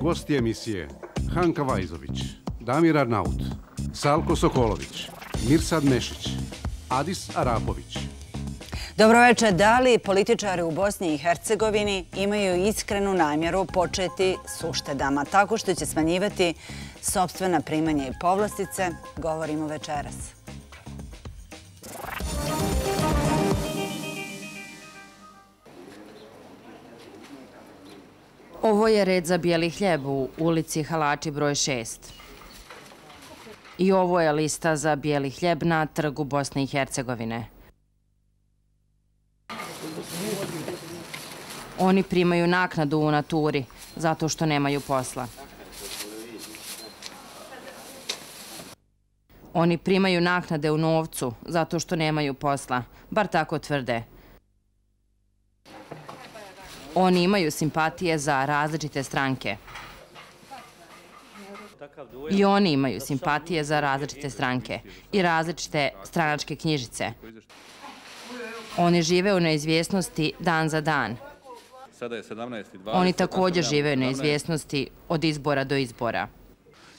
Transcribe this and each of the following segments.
Gosti emisije Hanka Vajzović, Damir Arnaut, Salko Sokolović, Mirsad Mešić, Adis Arapović. Dobroveče, da li političari u Bosni i Hercegovini imaju iskrenu namjeru početi s uštedama, tako što će smanjivati sobstvena primanja i povlastice, govorimo večeras. Ovo je red za bijeli hljeb u ulici Halači broj 6. I ovo je lista za bijeli hljeb na trgu Bosne i Hercegovine. Oni primaju naknadu u naturi zato što nemaju posla. Oni primaju naknade u novcu zato što nemaju posla, bar tako tvrde. Oni imaju simpatije za različite stranke. I oni imaju simpatije za različite stranke i različite stranačke knjižice. Oni žive u neizvjesnosti dan za dan. Oni također žive u neizvjesnosti od izbora do izbora.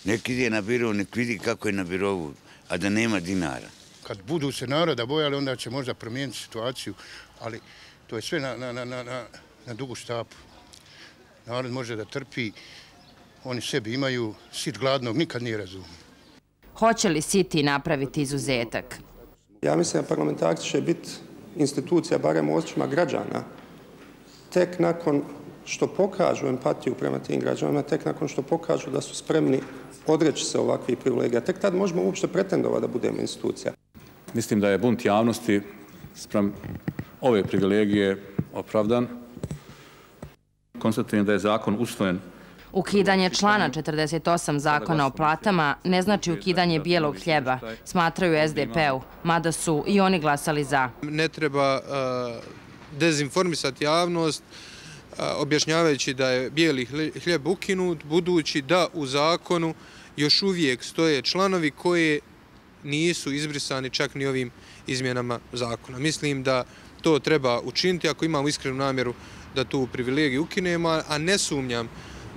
Nek ide na biro, nek vidi kako je na birovu, a da nema dinara. Kad budu se naroda bojali, onda će možda promijeniti situaciju, ali to je sve na, na, na, na, na dugu štapu. Narod može da trpi, oni sebi imaju, sit gladnog nikad nije razumio. Hoće li Siti napraviti izuzetak? Ja mislim da parlamentarci će biti institucija, barem u očima građana, tek nakon što pokažu empatiju prema tim građanima, tek nakon što pokažu da su spremni odreći se ovakvih privilegija, tek tad možemo uopšte pretendovati da budemo institucija. Mislim da je bunt javnosti sprem ove privilegije opravdan. Konstatujem da je zakon usvojen Ukidanje člana 48 zakona o platama ne znači ukidanje bijelog hljeba, smatraju SDP-u, mada su i oni glasali za. Ne treba dezinformisati javnost objašnjavajući da je bijeli hljeb ukinut, budući da u zakonu još uvijek stoje članovi koje nisu izbrisani čak ni ovim izmjenama zakona. Mislim da to treba učiniti ako imamo iskrenu namjeru da tu privilegiju ukinemo, a ne sumnjam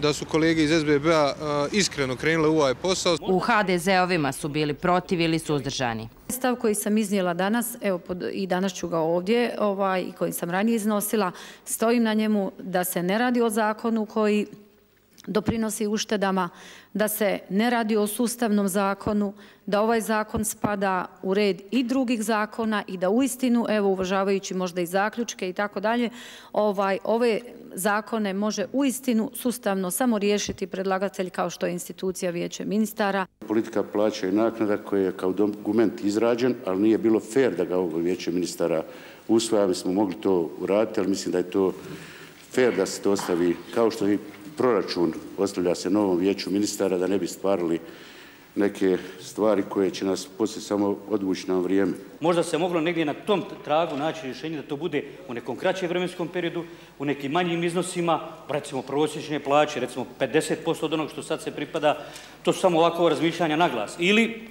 da su kolege iz SBB-a iskreno krenule u ovaj posao. U HDZ-ovima su bili protiv ili suzdržani. Stav koji sam iznijela danas, evo i danas ću ga ovdje, ovaj, koji sam ranije iznosila, stojim na njemu da se ne radi o zakonu koji doprinosi uštedama, da se ne radi o sustavnom zakonu, da ovaj zakon spada u red i drugih zakona i da u istinu, evo uvažavajući možda i zaključke i tako dalje, ovaj, ove zakone može u istinu sustavno samo riješiti predlagatelj kao što je institucija vijeće ministara. Politika plaća i naknada koja je kao dokument izrađen, ali nije bilo fair da ga ovo vijeće ministara usvaja. Mi smo mogli to uraditi, ali mislim da je to fair da se to ostavi kao što i proračun ostavlja se novom vijeću ministara da ne bi stvarili neke stvari koje će nas poslije samo odvući na vrijeme. Možda se moglo negdje na tom tragu naći rješenje da to bude u nekom kraćem vremenskom periodu, u nekim manjim iznosima, recimo prosječne plaće, recimo 50% od onog što sad se pripada, to su samo ovako razmišljanja na glas. Ili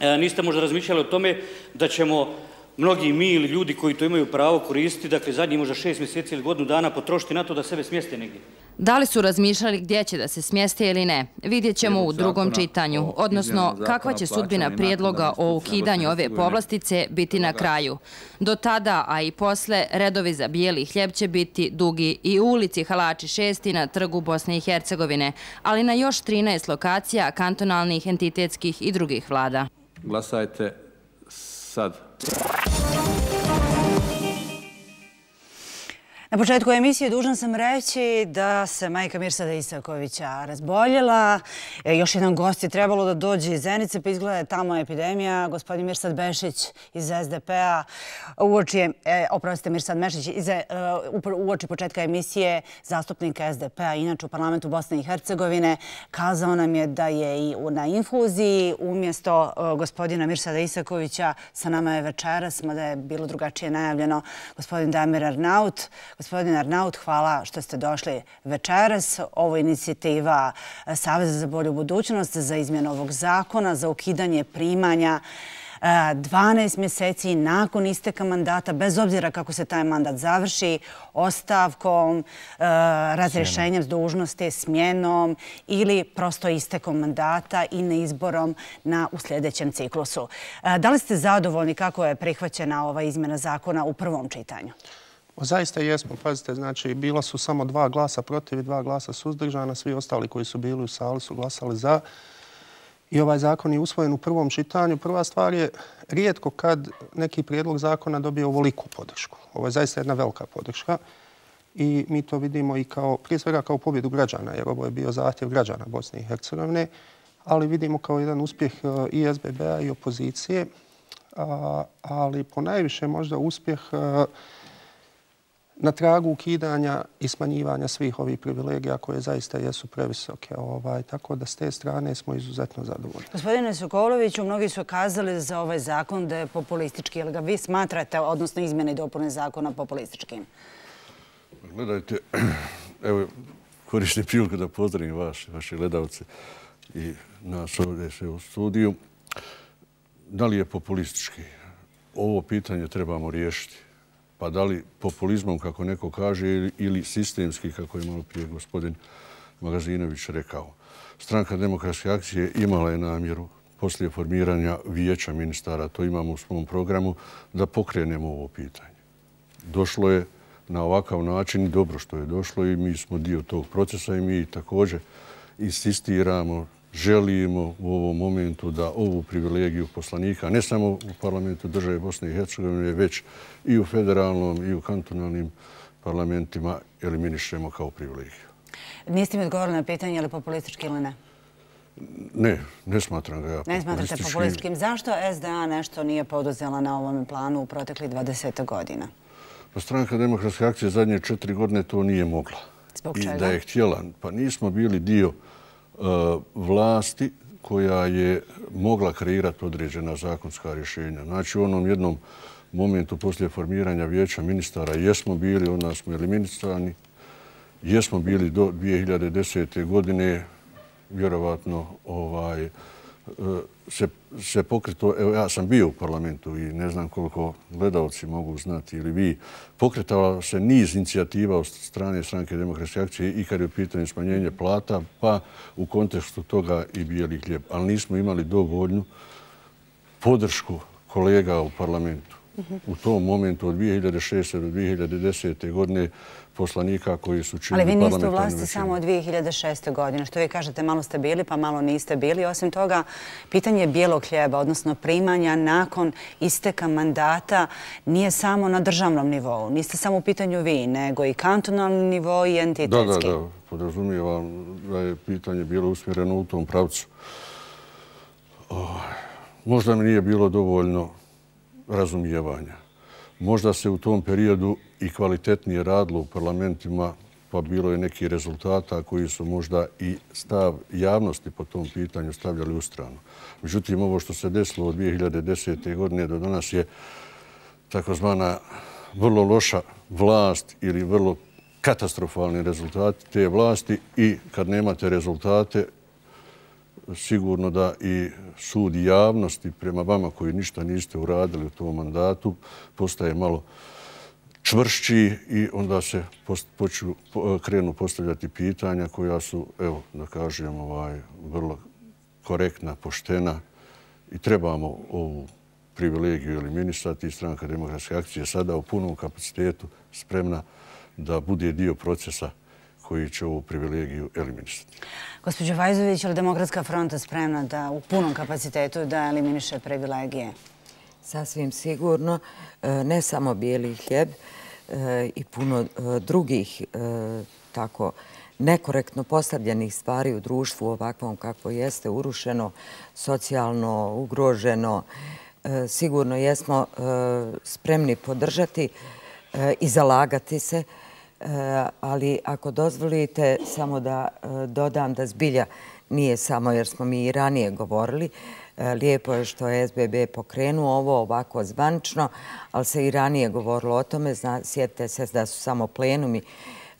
e, niste možda razmišljali o tome da ćemo mnogi mi ili ljudi koji to imaju pravo koristiti, dakle zadnji možda šest mjeseci ili godinu dana potrošiti na to da sebe smjeste negdje. Da li su razmišljali gdje će da se smjeste ili ne, vidjet ćemo u drugom čitanju, odnosno kakva će sudbina prijedloga o ukidanju ove povlastice biti na kraju. Do tada, a i posle, redovi za bijeli hljeb će biti dugi i u ulici Halači 6 na trgu Bosne i Hercegovine, ali na još 13 lokacija kantonalnih, entitetskih i drugih vlada. Glasajte sad. Música Na početku emisije dužan sam reći da se majka Mirsada Isakovića razboljela. E, još jedan gost je trebalo da dođe iz Zenice, pa izgleda tamo epidemija. Gospodin Mirsad Bešić iz SDP-a uoči, e, oprostite Mirsad Mešić, e, uoči početka emisije zastupnika SDP-a, inače u parlamentu Bosne i Hercegovine, kazao nam je da je i na infuziji umjesto e, gospodina Mirsada Isakovića sa nama je večeras, mada je bilo drugačije najavljeno gospodin Damir Arnaut. Gospodin Arnaut, hvala što ste došli večeras. Ovo je inicijativa Saveza za bolju budućnost za izmjenu ovog zakona, za ukidanje primanja e, 12 mjeseci nakon isteka mandata, bez obzira kako se taj mandat završi, ostavkom, e, razrješenjem razrešenjem s dužnosti, smjenom ili prosto istekom mandata i neizborom u sljedećem ciklusu. E, da li ste zadovoljni kako je prihvaćena ova izmjena zakona u prvom čitanju? Zaista jesmo. Pazite, znači, bila su samo dva glasa protiv i dva glasa suzdržana. Svi ostali koji su bili u sali su glasali za i ovaj zakon je usvojen u prvom čitanju. Prva stvar je rijetko kad neki prijedlog zakona dobije ovoliku podršku. Ovo je zaista jedna velika podrška i mi to vidimo i kao, prije svega kao pobjedu građana, jer ovo je bio zahtjev građana Bosne i Hercegovine, ali vidimo kao jedan uspjeh eh, i SBB-a i opozicije, ali po najviše možda uspjeh uh, na tragu ukidanja i smanjivanja svih ovih privilegija koje zaista jesu previsoke. Ovaj, tako da s te strane smo izuzetno zadovoljni. Gospodine Sokoloviću, mnogi su kazali za ovaj zakon da je populistički. Ili ga vi smatrate, odnosno izmjene i dopune zakona, populističkim? Gledajte, evo, koristim priliku da pozdravim vaše, vaše gledalce i nas ovdje se u studiju. Da li je populistički? Ovo pitanje trebamo riješiti pa da li populizmom, kako neko kaže, ili sistemski, kako je malo prije gospodin Magazinović rekao. Stranka demokratske akcije imala je namjeru poslije formiranja vijeća ministara, to imamo u svom programu, da pokrenemo ovo pitanje. Došlo je na ovakav način dobro što je došlo i mi smo dio tog procesa i mi također insistiramo želimo u ovom momentu da ovu privilegiju poslanika, ne samo u parlamentu države Bosne i Hercegovine, već i u federalnom i u kantonalnim parlamentima eliminišemo kao privilegiju. Niste mi odgovorili na pitanje je li populistički ili ne? Ne, ne smatram ga ja populističkim. Ne smatrate populističkim. Zašto SDA nešto nije poduzela na ovom planu u protekli 20 godina? Pa stranka demokratske akcije zadnje četiri godine to nije mogla. Zbog čega? I da je htjela. Pa nismo bili dio E, vlasti koja je mogla kreirati određena zakonska rješenja. Znači u onom jednom momentu poslije formiranja vijeća ministara jesmo bili, onda nas smo eliminisani, jesmo bili do 2010. godine, vjerovatno ovaj, se, se pokrito, evo ja sam bio u parlamentu i ne znam koliko gledalci mogu znati ili vi, pokretala se niz inicijativa od strane stranke demokratske akcije i kad je u pitanju smanjenje plata, pa u kontekstu toga i bijeli hljeb. Ali nismo imali dovoljnu podršku kolega u parlamentu. U tom momentu od 2006. do 2010. godine poslanika koji su činili parlamentarnu većinu. Ali vi niste u vlasti samo od 2006. godine. Što vi kažete, malo ste bili, pa malo niste bili. Osim toga, pitanje bijelog hljeba, odnosno primanja nakon isteka mandata, nije samo na državnom nivou. Niste samo u pitanju vi, nego i kantonalni nivou i entitetski. Da, da, da. Podrazumijem da je pitanje bilo usmjereno u tom pravcu. Možda mi nije bilo dovoljno razumijevanja. Možda se u tom periodu i kvalitetnije radilo u parlamentima, pa bilo je neki rezultata koji su možda i stav javnosti po tom pitanju stavljali u stranu. Međutim, ovo što se desilo od 2010. godine do danas je takozvana vrlo loša vlast ili vrlo katastrofalni rezultati te vlasti i kad nemate rezultate, sigurno da i sud javnosti prema vama koji ništa niste uradili u tom mandatu postaje malo čvršći i onda se poču, krenu postavljati pitanja koja su, evo, da kažem, ovaj, vrlo korektna, poštena i trebamo ovu privilegiju eliminisati. Stranka demokratske akcije sada u punom kapacitetu spremna da bude dio procesa koji će ovu privilegiju eliminisati. Gospodin Vajzović, je li Demokratska fronta spremna da u punom kapacitetu da eliminiše privilegije? Sasvim sigurno. E, ne samo bijeli hljeb e, i puno e, drugih tako nekorektno postavljenih stvari u društvu ovakvom kako jeste urušeno, socijalno ugroženo. Sigurno jesmo spremni podržati i zalagati se ali ako dozvolite samo da dodam da zbilja nije samo jer smo mi i ranije govorili, E, lijepo je što je SBB pokrenuo ovo ovako zvančno, ali se i ranije govorilo o tome. Sjetite se da su samo plenumi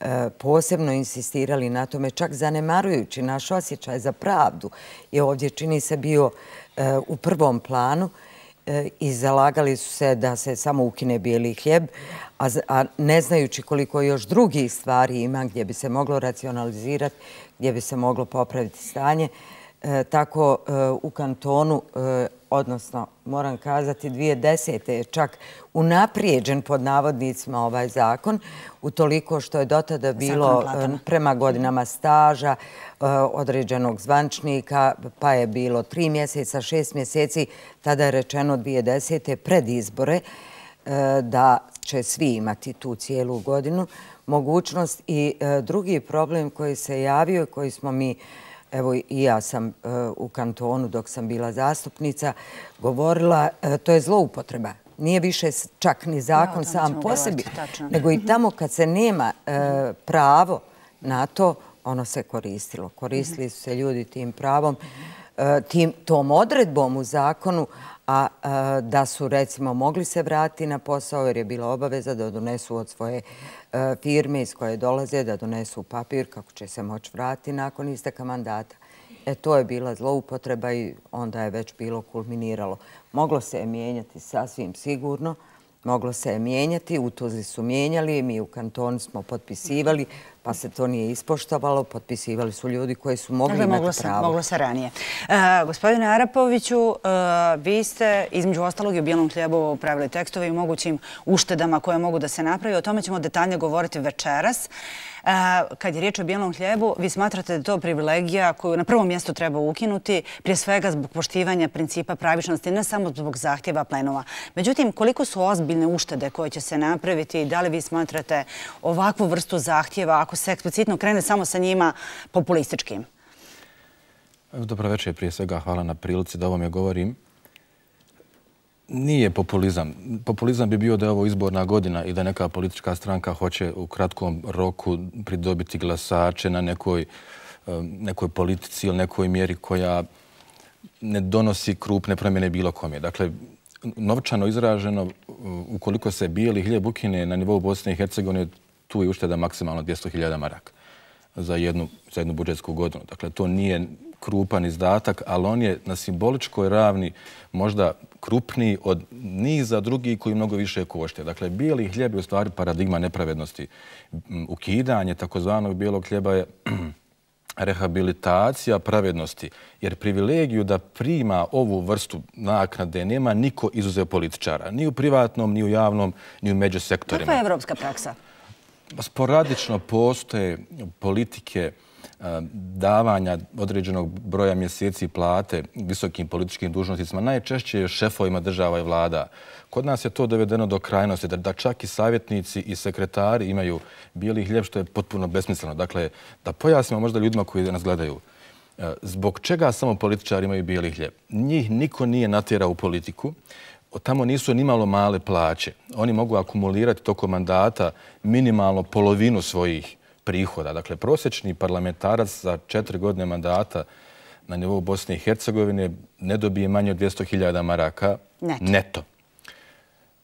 e, posebno insistirali na tome, čak zanemarujući naš osjećaj za pravdu. I ovdje čini se bio e, u prvom planu i zalagali su se da se samo ukine bijeli hljeb, a ne znajući koliko još drugih stvari ima gdje bi se moglo racionalizirati, gdje bi se moglo popraviti stanje, tako e, u kantonu, e, odnosno moram kazati, dvije desete je čak unaprijeđen pod navodnicima ovaj zakon, u toliko što je dotada bilo prema godinama staža određenog zvančnika, pa je bilo tri mjeseca, šest mjeseci, tada je rečeno dvije desete pred izbore, da će svi imati tu cijelu godinu mogućnost. I e, drugi problem koji se javio, koji smo mi, evo i ja sam e, u kantonu dok sam bila zastupnica, govorila, e, to je zloupotreba. Nije više čak ni zakon sam po sebi, nego i tamo kad se nema pravo na to, ono se koristilo. Koristili su se ljudi tim pravom, tom odredbom u zakonu, a da su recimo mogli se vratiti na posao jer je bila obaveza da donesu od svoje e, E, firme iz koje dolaze, da donesu papir kako će se moći vratiti nakon isteka mandata. E, to je bila zloupotreba i onda je već bilo kulminiralo. Moglo se je mijenjati sasvim sigurno, moglo se je mijenjati, utozi su mijenjali, mi u kantonu smo potpisivali, pa se to nije ispoštovalo, potpisivali su ljudi koji su mogli dakle, imati pravo. Moglo se ranije. E, gospodine Arapoviću, e, vi ste između ostalog i u Bijelom hljebu pravili tekstove i mogućim uštedama koje mogu da se napravi. O tome ćemo detaljnije govoriti večeras. E, kad je riječ o bijelom hljebu, vi smatrate da je to privilegija koju na prvom mjestu treba ukinuti, prije svega zbog poštivanja principa pravičnosti, ne samo zbog zahtjeva plenova. Međutim, koliko su ozbiljne uštede koje će se napraviti i da li vi smatrate ovakvu vrstu zahtjeva, ako se eksplicitno krene samo sa njima populističkim? Dobro večer, prije svega hvala na prilici da ovom je govorim. Nije populizam. Populizam bi bio da je ovo izborna godina i da neka politička stranka hoće u kratkom roku pridobiti glasače na nekoj, nekoj politici ili nekoj mjeri koja ne donosi krupne promjene bilo kom je. Dakle, novčano izraženo, ukoliko se bijeli hljeb ukine na nivou Bosne i Hercegovine, tu je ušteda maksimalno 200.000 maraka za jednu, za jednu budžetsku godinu. Dakle, to nije krupan izdatak, ali on je na simboličkoj ravni možda krupniji od niza drugih koji mnogo više košte. Dakle, bijeli hljeb je u stvari paradigma nepravednosti. Ukidanje takozvanog bijelog hljeba je rehabilitacija pravednosti, jer privilegiju da prima ovu vrstu naknade nema niko izuzev političara. Ni u privatnom, ni u javnom, ni u međusektorima. Kakva je evropska praksa? Sporadično postoje politike davanja određenog broja mjeseci plate visokim političkim dužnosticima, najčešće je šefovima država i vlada. Kod nas je to dovedeno do krajnosti, da čak i savjetnici i sekretari imaju bijeli hljeb, što je potpuno besmisleno. Dakle, da pojasnimo možda ljudima koji nas gledaju, zbog čega samo političari imaju bijeli hljeb? Njih niko nije natjerao u politiku, tamo nisu ni malo male plaće. Oni mogu akumulirati tokom mandata minimalno polovinu svojih prihoda. Dakle, prosječni parlamentarac za četiri godine mandata na nivou Bosne i Hercegovine ne dobije manje od 200.000 maraka neto.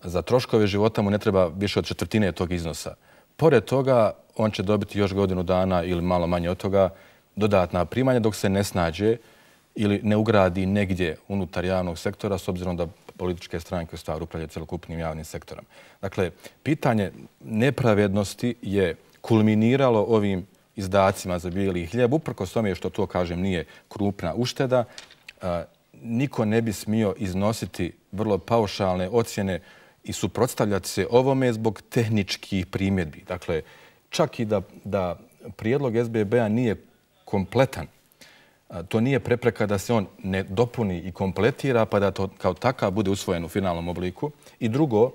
Za troškove života mu ne treba više od četvrtine tog iznosa. Pored toga, on će dobiti još godinu dana ili malo manje od toga dodatna primanja dok se ne snađe ili ne ugradi negdje unutar javnog sektora s obzirom da političke stranke u stvari upravljaju celokupnim javnim sektorom. Dakle, pitanje nepravednosti je kulminiralo ovim izdacima za bijeli hljeb, uprko s tome što to, kažem, nije krupna ušteda, niko ne bi smio iznositi vrlo paušalne ocjene i suprotstavljati se ovome zbog tehničkih primjedbi. Dakle, čak i da, da prijedlog SBB-a nije kompletan, to nije prepreka da se on ne dopuni i kompletira pa da to kao takav bude usvojen u finalnom obliku. I drugo,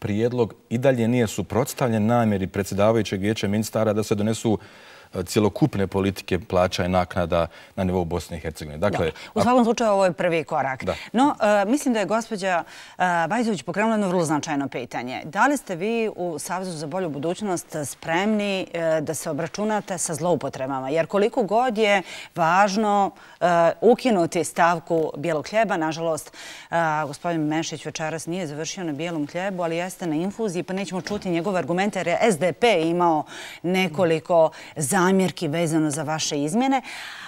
prijedlog i dalje nije suprotstavljen namjeri predsjedavajućeg vijeća ministara da se donesu cijelokupne politike plaća i naknada na nivou Bosne i Hercegovine. Dakle, u svakom slučaju ovo je prvi korak. No, mislim da je gospođa Bajzović pokrenula jedno vrlo značajno pitanje. Da li ste vi u Savjezu za bolju budućnost spremni da se obračunate sa zloupotrebama? Jer koliko god je važno ukinuti stavku bijelog hljeba, nažalost, gospodin Mešić večeras nije završio na bijelom hljebu, ali jeste na infuziji, pa nećemo čuti njegove argumente, jer je SDP imao nekoliko zamjerki vezano za vaše izmjene.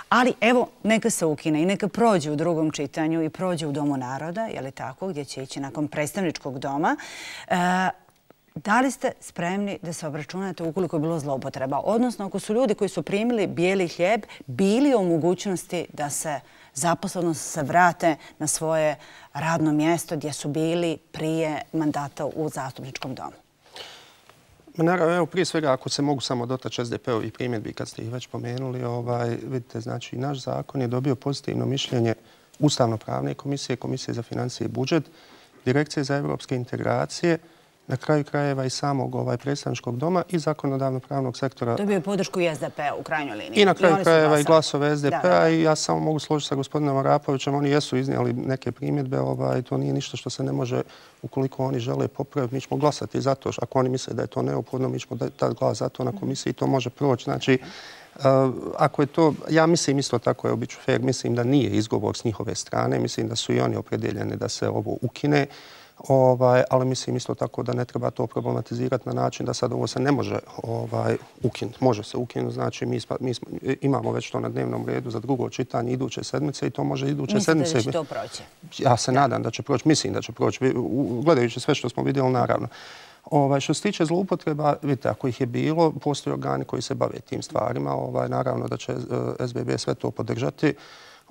Ali evo, neka se ukine i neka prođe u drugom čitanju i prođe u Domu naroda, je li tako, gdje će ići nakon predstavničkog doma. E, da li ste spremni da se obračunate ukoliko je bilo zloupotreba? Odnosno, ako su ljudi koji su primili bijeli hljeb bili u mogućnosti da se zaposledno se vrate na svoje radno mjesto gdje su bili prije mandata u zastupničkom domu? Naravno, evo, prije svega, ako se mogu samo dotaći SDP-ovi primjedbi, kad ste ih već pomenuli, ovaj, vidite, znači, naš zakon je dobio pozitivno mišljenje Ustavno-pravne komisije, Komisije za financije i budžet, Direkcije za evropske integracije, na kraju krajeva i samog ovaj predstavničkog doma i zakonodavno-pravnog sektora. Dobio je podršku i SDP u krajnjoj liniji. I na kraju krajeva i glasove SDP-a i ja samo mogu složiti sa gospodinom Arapovićem. Oni jesu iznijeli neke primjedbe. Ovaj, to nije ništa što se ne može, ukoliko oni žele popraviti, mi ćemo glasati za to. Ako oni misle da je to neophodno, mi ćemo dati glas za to na komisiji i to može proći. Znači, Uh, ako je to, ja mislim isto tako je obično fair, mislim da nije izgovor s njihove strane, mislim da su i oni opredeljeni da se ovo ukine. Ovaj, ali mislim isto tako da ne treba to problematizirati na način da sad ovo se ne može ovaj, ukinuti. Može se ukinuti, znači mi, spa, mi smo, imamo već to na dnevnom redu za drugo čitanje iduće sedmice i to može iduće Mislite sedmice. Mislite da će to proći? Ja se nadam da će proći, mislim da će proći, gledajući sve što smo vidjeli naravno. Ovaj, što se tiče zloupotreba, vidite, ako ih je bilo, postoje organi koji se bave tim stvarima. Ovaj, naravno da će eh, SBB sve to podržati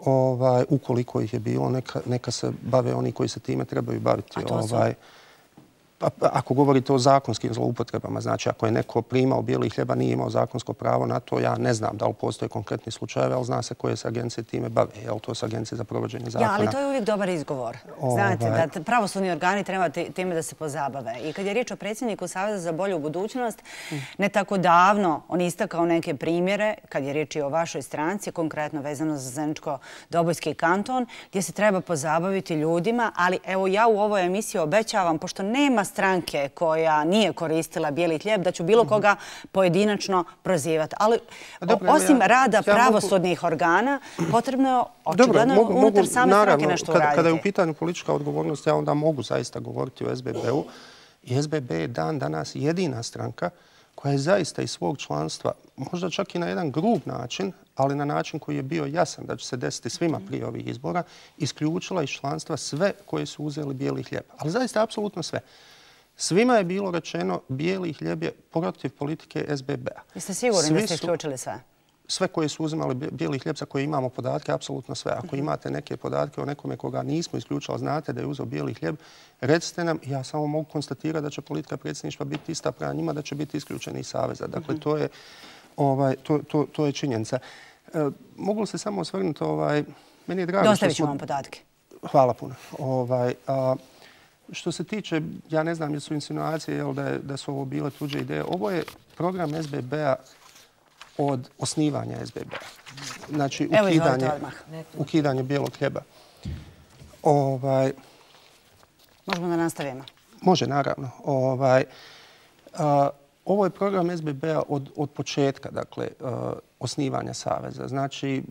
ovaj, ukoliko ih je bilo, neka, neka se bave oni koji se time trebaju baviti. A to su? Ovaj, ako govorite o zakonskim zloupotrebama, znači ako je neko primao bijeli hljeba, nije imao zakonsko pravo na to, ja ne znam da li postoje konkretni slučajeve, ali zna se koje se agencije time bave. Je li to su agencije za provođenje zakona? Ja, ali to je uvijek dobar izgovor. Znate, ovaj... da pravosudni organi treba time da se pozabave. I kad je riječ o predsjedniku Savjeza za bolju budućnost, ne tako davno on istakao neke primjere, kad je riječ i o vašoj stranci, konkretno vezano za Zeničko-Dobojski kanton, gdje se treba pozabaviti ljudima, ali evo ja u ovoj emisiji obećavam, pošto nema stranke koja nije koristila bijeli hljeb, da ću bilo koga pojedinačno prozivati. Ali osim rada pravosudnih organa, potrebno je očigledno unutar same stranke nešto uraditi. Kada je u pitanju politička odgovornost, ja onda mogu zaista govoriti o SBB-u. I SBB je dan danas jedina stranka koja je zaista iz svog članstva, možda čak i na jedan grub način, ali na način koji je bio jasan da će se desiti svima prije ovih izbora, isključila iz članstva sve koje su uzeli bijeli hljeb. Ali zaista apsolutno sve. Svima je bilo rečeno bijeli hljeb je protiv politike SBB-a. Jeste sigurni da ste isključili sve? Sve koje su uzimali bijeli hljeb za koje imamo podatke, apsolutno sve. Ako mhm. imate neke podatke o nekome koga nismo isključali, znate da je uzao bijeli hljeb, recite nam, ja samo mogu konstatirati da će politika predsjedništva biti ista prema njima, da će biti isključeni iz Saveza. Dakle, mhm. to je, ovaj, to, to, to je činjenica. E, mogu se samo osvrnuti, ovaj, meni je drago Dostavit ću vam podatke. Hvala puno. Ovaj, a, Što se tiče, ja ne znam, jesu insinuacije jel, da, da su ovo bile tuđe ideje. Ovo je program SBB-a od osnivanja SBB-a. Znači, ukidanje, ukidanje bijelog hljeba. Ovaj, Možemo da nastavimo. Može, naravno. Ovaj, a, ovo je program SBB-a od, od početka, dakle, a, osnivanja Saveza. Znači, e,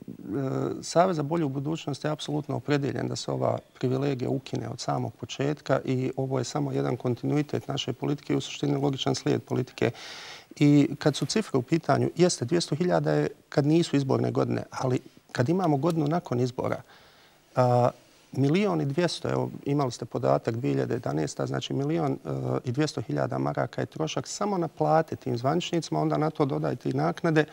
Savez za bolju budućnost je apsolutno opredeljen da se ova privilegija ukine od samog početka i ovo je samo jedan kontinuitet naše politike i u suštini logičan slijed politike. I kad su cifre u pitanju, jeste 200.000 je kad nisu izborne godine, ali kad imamo godinu nakon izbora, milion i dvijesto, evo imali ste podatak 2011. znači milion e, i dvijesto hiljada maraka je trošak samo na plate tim zvaničnicima, onda na to dodajte i naknade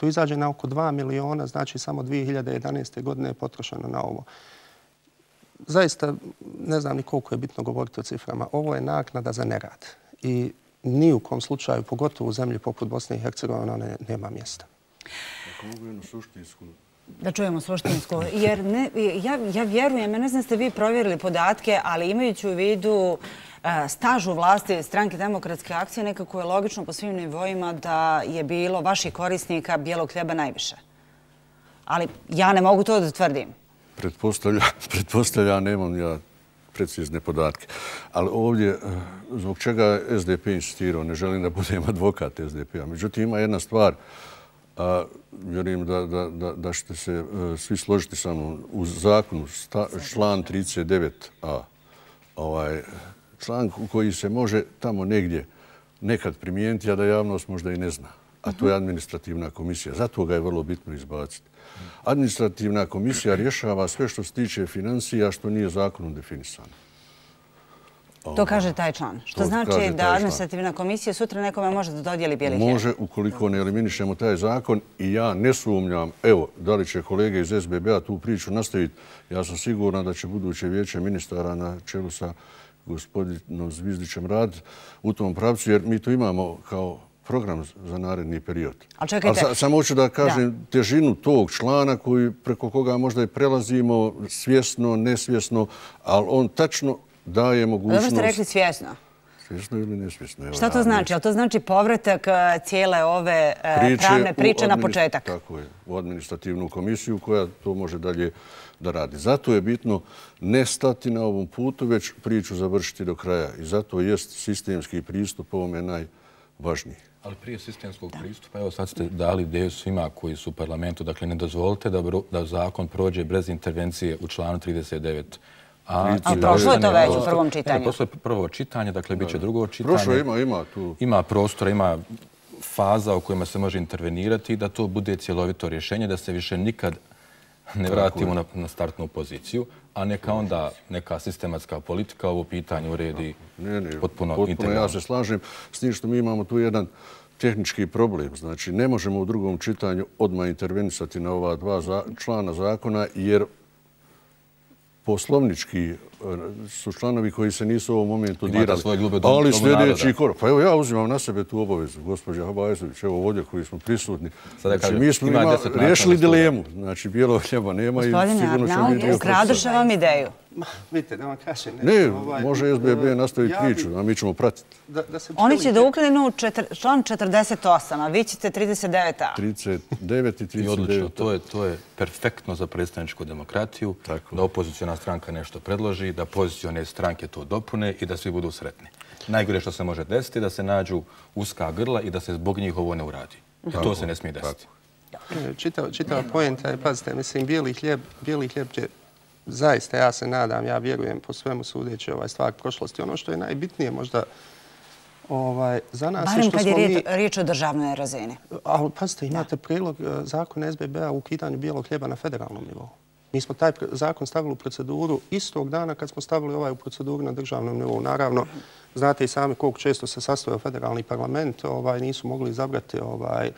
to izađe na oko 2 miliona, znači samo 2011. godine je potrošeno na ovo. Zaista ne znam ni koliko je bitno govoriti o ciframa. Ovo je naknada za nerad. I ni u kom slučaju, pogotovo u zemlji poput Bosne i Hercegovine, ne, nema mjesta. Ako mogu jednu suštinsku Da čujemo suštinsku. Jer ja vjerujem, ne znam ste vi provjerili podatke, ali imajući u vidu E, staž stažu vlasti stranke demokratske akcije, nekako je logično po svim nivoima da je bilo vaših korisnika bijelog hljeba najviše. Ali ja ne mogu to da tvrdim. Pretpostavlja, nemam ja precizne podatke. Ali ovdje, e, zbog čega SDP insistirao, ne želim da budem advokat SDP-a. Međutim, ima jedna stvar, a vjerujem da, da, da, da ćete se e, svi složiti sa mnom. U zakonu, sta, član 39a, ovaj, član u koji se može tamo negdje nekad primijeniti, a da javnost možda i ne zna. A to je administrativna komisija. Zato ga je vrlo bitno izbaciti. Administrativna komisija rješava sve što se tiče financija, što nije zakonom definisano. To kaže taj član. Što znači da administrativna komisija sutra nekome može da dodijeli bijeli hljeb? Može, ukoliko ne eliminišemo taj zakon. I ja ne sumnjam, evo, da li će kolege iz SBB-a tu priču nastaviti. Ja sam siguran da će buduće vijeće ministara na čelu sa gospodinom Zvizdićem rad u tom pravcu, jer mi to imamo kao program za naredni period. Ali čekajte... Samo hoću da kažem težinu tog člana koji preko koga možda i prelazimo svjesno, nesvjesno, ali on tačno daje mogućnost... Dobro ste rekli svjesno. Svjesno ili nesvjesno. Šta to znači? Ali to znači povratak e, cijele ove e, pravne priče na početak? Tako je. U administrativnu komisiju koja to može dalje da radi. Zato je bitno ne stati na ovom putu, već priču završiti do kraja. I zato je sistemski pristup ovome najvažniji. Ali prije sistemskog pristupa, evo sad ste dali ideju svima koji su u parlamentu, dakle ne dozvolite da, da zakon prođe bez intervencije u članu 39. A, a prošlo je to već u prvom čitanju? Ne, prošlo je prvo čitanje, dakle bit će drugo čitanje. Prošlo ima, ima tu. Ima prostora, ima faza u kojima se može intervenirati da to bude cjelovito rješenje, da se više nikad ne vratimo na, na startnu poziciju, a neka onda neka sistematska politika ovo pitanje uredi ne, ne, potpuno, potpuno Ja se slažem s tim što mi imamo tu jedan tehnički problem. Znači, ne možemo u drugom čitanju odmah intervenisati na ova dva člana zakona, jer poslovnički su članovi koji se nisu u ovom momentu dirali. Ali sljedeći kor. Pa evo ja uzimam na sebe tu obavezu, gospođa Habajzović, evo ovdje koji smo prisutni. Znači, mi smo ima, riješili dilemu. Znači, bijelo hljeba nema i sigurno će biti... Gospodine vam ideju. Vidite, da vam kažem. Ne, ovaj, može SBB nastaviti priču, a mi ćemo pratiti. Oni će da uklinu član 48, a vi ćete 39-a. 39 i 39. I odlično, to je perfektno za predstavničku demokratiju, da opozicijona stranka nešto predloži, da pozicijone stranke to dopune i da svi budu sretni. Najgore što se može desiti da se nađu uska grla i da se zbog njih ovo ne uradi. To se ne smije desiti. Čitava pojenta je, pazite, mislim, bijeli hljeb, bijeli hljeb će zaista, ja se nadam, ja vjerujem po svemu sudeći ovaj stvar prošlosti. Ono što je najbitnije možda ovaj, za nas... Barem kad je riječ o državnoj razini. Ali, pazite, imate prilog eh, zakona SBB-a u ukidanju bijelog hljeba na federalnom nivou. Mi smo taj zakon stavili u proceduru istog dana kad smo stavili ovaj u proceduru na državnom nivou. Naravno, znate i sami koliko često se sastoje federalni parlament, ovaj, nisu mogli izabrati ovaj,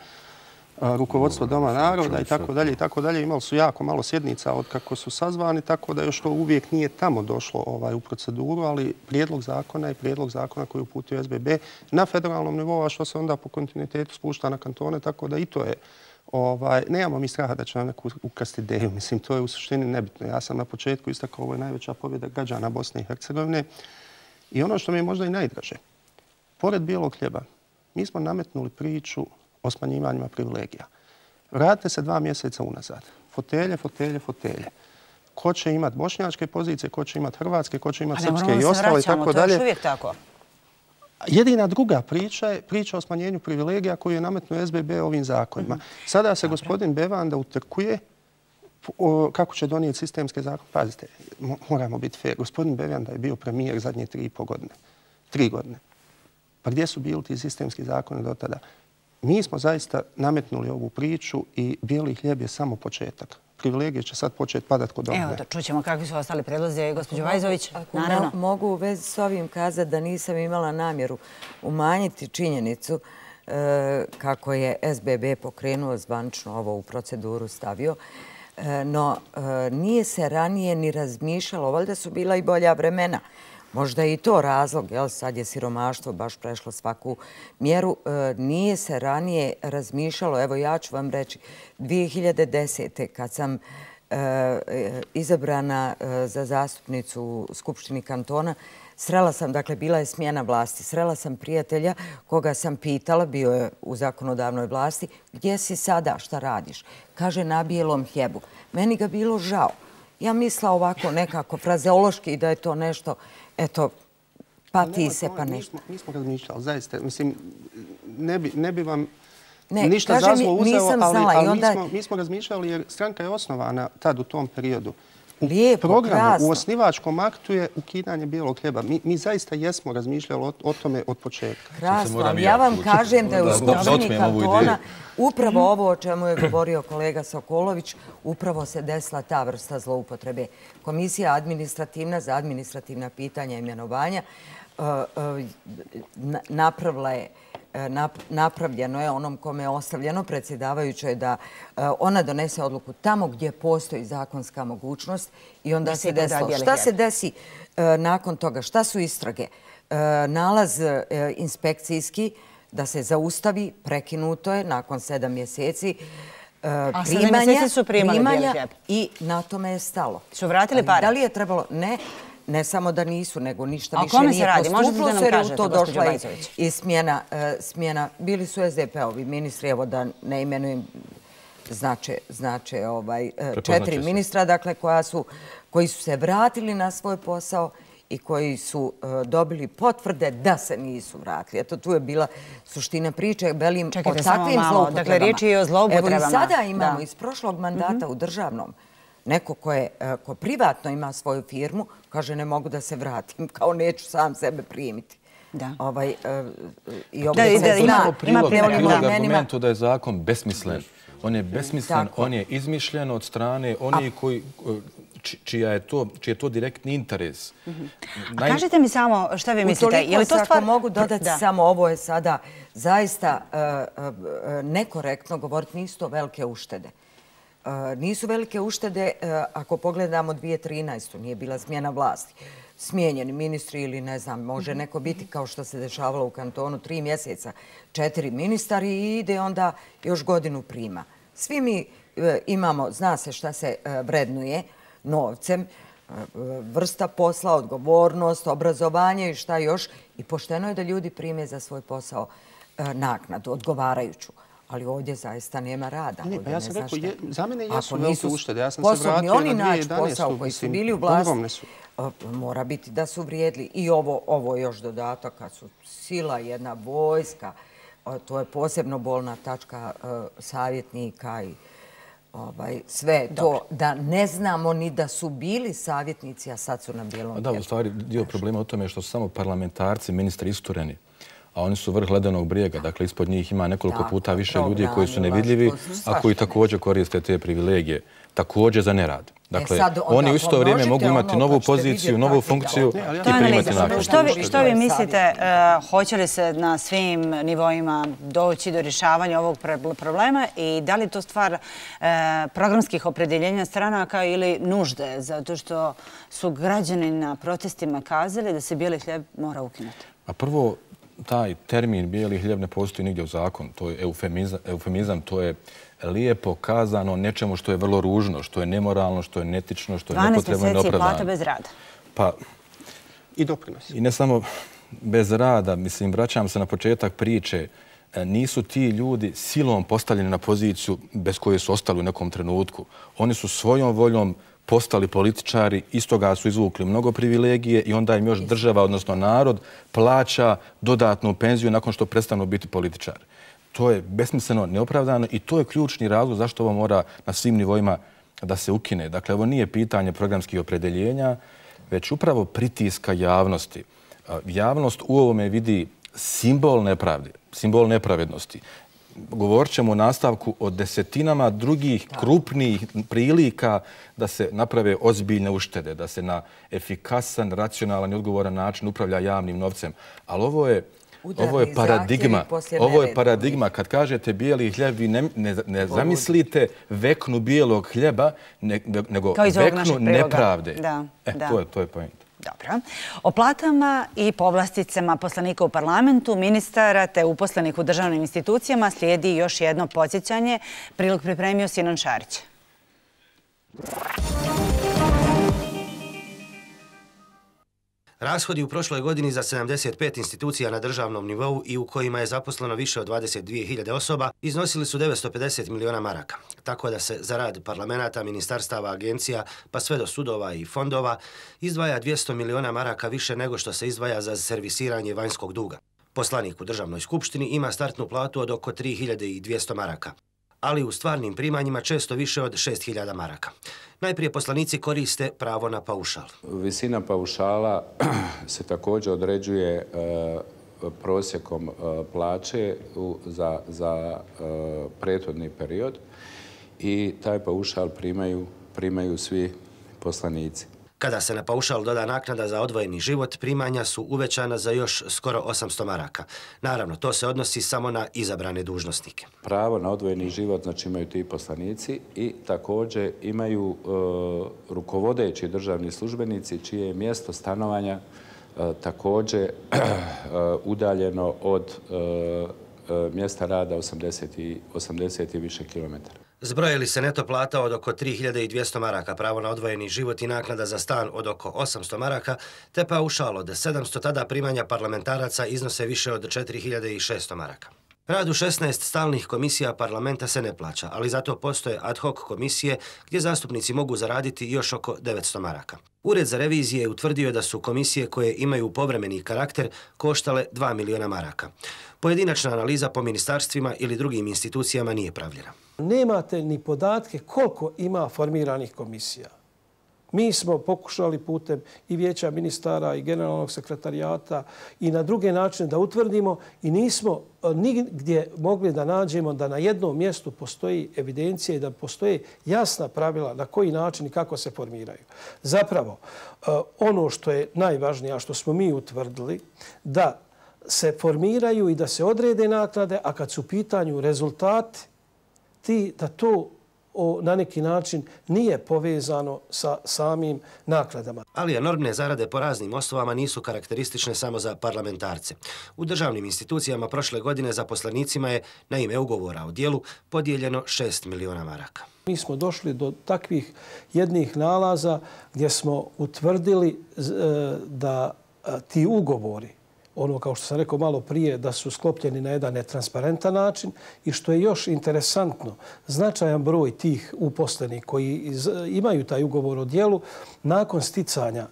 rukovodstvo Doma naroda i tako dalje i tako dalje. Imali su jako malo sjednica od kako su sazvani, tako da još to uvijek nije tamo došlo ovaj, u proceduru, ali prijedlog zakona je prijedlog zakona koji uputio SBB na federalnom nivou, a što se onda po kontinuitetu spušta na kantone, tako da i to je Ovaj, nemamo mi straha da će nam neku ukrasti ideju. Mislim, to je u suštini nebitno. Ja sam na početku istakao ovo je najveća pobjeda građana Bosne i Hercegovine. I ono što mi je možda i najdraže, pored bijelog hljeba, mi smo nametnuli priču o smanjivanjima privilegija. Vratite se dva mjeseca unazad. Fotelje, fotelje, fotelje. Ko će imati bošnjačke pozicije, ko će imati hrvatske, ko će imati srpske i ostalo i tako dalje. To je uvijek tako. Jedina druga priča je priča o smanjenju privilegija koju je nametnuo SBB ovim zakonima. Sada se gospodin Bevanda utrkuje kako će donijeti sistemske zakone. Pazite, moramo biti fair. Gospodin Bevanda je bio premijer zadnje tri i po godine. Tri godine. Pa gdje su bili ti sistemski zakone do tada? Mi smo zaista nametnuli ovu priču i bijeli hljeb je samo početak. Privilegije će sad početi padati kod ovdje. Evo, da čućemo kakvi su ostali predlozi. Gospođo Vajzović, naravno. Mogu u vezi s ovim kazati da nisam imala namjeru umanjiti činjenicu e, kako je SBB pokrenuo zvančno ovo u proceduru stavio. E, no, e, nije se ranije ni razmišljalo, valjda su bila i bolja vremena Možda je i to razlog, jel, sad je siromaštvo baš prešlo svaku mjeru. E, nije se ranije razmišljalo, evo ja ću vam reći, 2010. kad sam e, izabrana e, za zastupnicu u Skupštini kantona, srela sam, dakle, bila je smjena vlasti, srela sam prijatelja koga sam pitala, bio je u zakonodavnoj vlasti, gdje si sada, šta radiš? Kaže, na bijelom hjebu. Meni ga bilo žao. Ja misla ovako nekako frazeološki da je to nešto eto, pati se pa nešto. Nismo razmišljali, zaista. Mislim, ne bi vam ništa zazlo uzeo, ali mi smo razmišljali jer stranka je osnovana tad u tom periodu. Lijepo, programu, U osnivačkom aktu je ukidanje bijelog hljeba. Mi zaista jesmo razmišljali o tome od početka. Krasno. Ja vam kažem da je u Skupštini kantona upravo ovo o čemu je govorio kolega Sokolović, upravo se desila ta vrsta zloupotrebe. Komisija administrativna za administrativna pitanja i imenovanja e, e, napravila je E, napravljeno je onom kome je ostavljeno predsjedavajućoj da e, ona donese odluku tamo gdje postoji zakonska mogućnost i onda se desilo. Šta se desi e, nakon toga? Šta su istrage? Nalaz inspekcijski da se zaustavi, prekinuto je nakon sedam mjeseci primanja i na tome je stalo. Su vratili pare? Da li je trebalo? Ne ne samo da nisu, nego ništa više nije postuplo, jer je u to došla i smjena. E, bili su SDP-ovi ministri, evo da ne imenujem, znače ovaj, e, četiri ministra, dakle, koji su se vratili na svoj posao i koji su e, dobili potvrde da se nisu vratili. Eto, tu je bila suština priče. Belim o takvim zloupotrebama. Dakle, riječ je i o zloupotrebama. Evo i sada imamo iz prošlog mandata u državnom neko e, ko privatno ima svoju firmu, kaže ne mogu da se vratim, kao neću sam sebe primiti. Da. Ovaj, e, I ovdje se zna. Ima prilog argumentu da je zakon besmislen. On je besmislen, on je izmišljen od strane oni koji čija je to, čiji je to direktni interes. Mhm. A kažite mi samo šta vi mislite. Je li to stvar... Ako mogu dodati samo ovo je sada zaista e, nekorektno govoriti, nisu to velike uštede. Nisu velike uštede ako pogledamo 2013. Nije bila smjena vlasti. Smijenjeni ministri ili ne znam, može neko biti kao što se dešavalo u kantonu tri mjeseca, četiri ministari i ide onda još godinu prima. Svi mi e, imamo, zna se šta se e, vrednuje novcem, e, vrsta posla, odgovornost, obrazovanje i šta još. I pošteno je da ljudi prime za svoj posao naknadu, odgovarajuću ali ovdje zaista nema rada. Ne, pa ja sam rekao, za mene jesu velike uštede. Ja sam se vratio na 2011. Sposobni oni naći posao koji su bili u vlasti, mora biti da su vrijedli. I ovo još dodatak, kad su sila, jedna vojska, to je posebno bolna tačka savjetnika i ovaj, sve to da ne znamo ni da su bili savjetnici, a sad su na bijelom Da, u stvari dio problema u tome je što su samo parlamentarci, ministri istureni a oni su vrh ledenog brijega. Dakle, ispod njih ima nekoliko puta više ljudi koji su nevidljivi, a koji također koriste te privilegije. Također za nerad. E, dakle, oni u isto vrijeme mogu imati novu poziciju, novu funkciju i primati nakon. Što vi mislite, e, hoće li se na svim nivoima doći do rješavanja ovog problema i da li to stvar e, programskih opredeljenja stranaka ili nužde, zato što su građani na protestima kazali da se bijeli hljeb mora ukinuti? A prvo, taj termin bijeli hljeb ne postoji nigdje u zakon. To je eufemizam, to je lijepo kazano nečemu što je vrlo ružno, što je nemoralno, što je netično, što je nepotrebno i neopravdano. 12 mjeseci plata bez rada. Pa, I doprinos. I ne samo bez rada, mislim, vraćam se na početak priče, e, nisu ti ljudi silom postavljeni na poziciju bez koje su ostali u nekom trenutku. Oni su svojom voljom postali političari, istoga su izvukli mnogo privilegije i onda im još država, odnosno narod, plaća dodatnu penziju nakon što prestanu biti političari. To je besmisleno, neopravdano i to je ključni razlog zašto ovo mora na svim nivoima da se ukine. Dakle, ovo nije pitanje programskih opredeljenja, već upravo pritiska javnosti. Javnost u ovome vidi simbol nepravde, simbol nepravednosti govorit ćemo u nastavku o desetinama drugih krupnih prilika da se naprave ozbiljne uštede, da se na efikasan, racionalan i odgovoran način upravlja javnim novcem. Ali ovo je Ovo je paradigma. Ovo je paradigma. Kad kažete bijeli hljeb, vi ne zamislite veknu bijelog hljeba, nego veknu nepravde. Da, e, da. To je, to je point. Dobro. O platama i povlasticama poslanika u parlamentu, ministara te uposlenih u državnim institucijama slijedi još jedno podsjećanje. Prilog pripremio Sinan Šarić. Rashodi u prošloj godini za 75 institucija na državnom nivou i u kojima je zaposleno više od 22.000 osoba iznosili su 950 miliona maraka. Tako da se za rad parlamenta, ministarstava, agencija, pa sve do sudova i fondova, izdvaja 200 miliona maraka više nego što se izdvaja za servisiranje vanjskog duga. Poslanik u državnoj skupštini ima startnu platu od oko 3200 maraka ali u stvarnim primanjima često više od 6000 maraka. Najprije poslanici koriste pravo na paušal. Visina paušala se također određuje e, prosjekom e, plaće za e, prethodni period i taj paušal primaju svi poslanici. Kada se na paušal doda naknada za odvojeni život, primanja su uvećana za još skoro 800 maraka. Naravno, to se odnosi samo na izabrane dužnostnike. Pravo na odvojeni život znači imaju ti poslanici i također imaju e, rukovodeći državni službenici čije je mjesto stanovanja e, također e, udaljeno od e, e, mjesta rada 80 i više kilometara. Zbrojili se neto plata od oko 3200 maraka, pravo na odvojeni život i naknada za stan od oko 800 maraka, te paušal od 700 tada primanja parlamentaraca iznose više od 4600 maraka. Rad u 16 stalnih komisija parlamenta se ne plaća, ali zato postoje ad hoc komisije gdje zastupnici mogu zaraditi još oko 900 maraka. Ured za revizije je utvrdio da su komisije koje imaju povremeni karakter koštale 2 miliona maraka. Pojedinačna analiza po ministarstvima ili drugim institucijama nije pravljena. Nemate ni podatke koliko ima formiranih komisija. Mi smo pokušali putem i vijeća ministara i generalnog sekretarijata i na druge načine da utvrdimo i nismo e, nigdje mogli da nađemo da na jednom mjestu postoji evidencija i da postoje jasna pravila na koji način i kako se formiraju. Zapravo, e, ono što je najvažnije, a što smo mi utvrdili, da se formiraju i da se odrede naklade, a kad su u pitanju rezultati, ti da to o, na neki način nije povezano sa samim nakladama. Ali enormne zarade po raznim osnovama nisu karakteristične samo za parlamentarce. U državnim institucijama prošle godine za poslanicima je na ime ugovora o dijelu podijeljeno 6 miliona maraka. Mi smo došli do takvih jednih nalaza gdje smo utvrdili e, da e, ti ugovori ono kao što sam rekao malo prije, da su sklopljeni na jedan netransparentan način i što je još interesantno, značajan broj tih uposlenih koji imaju taj ugovor o dijelu, nakon sticanja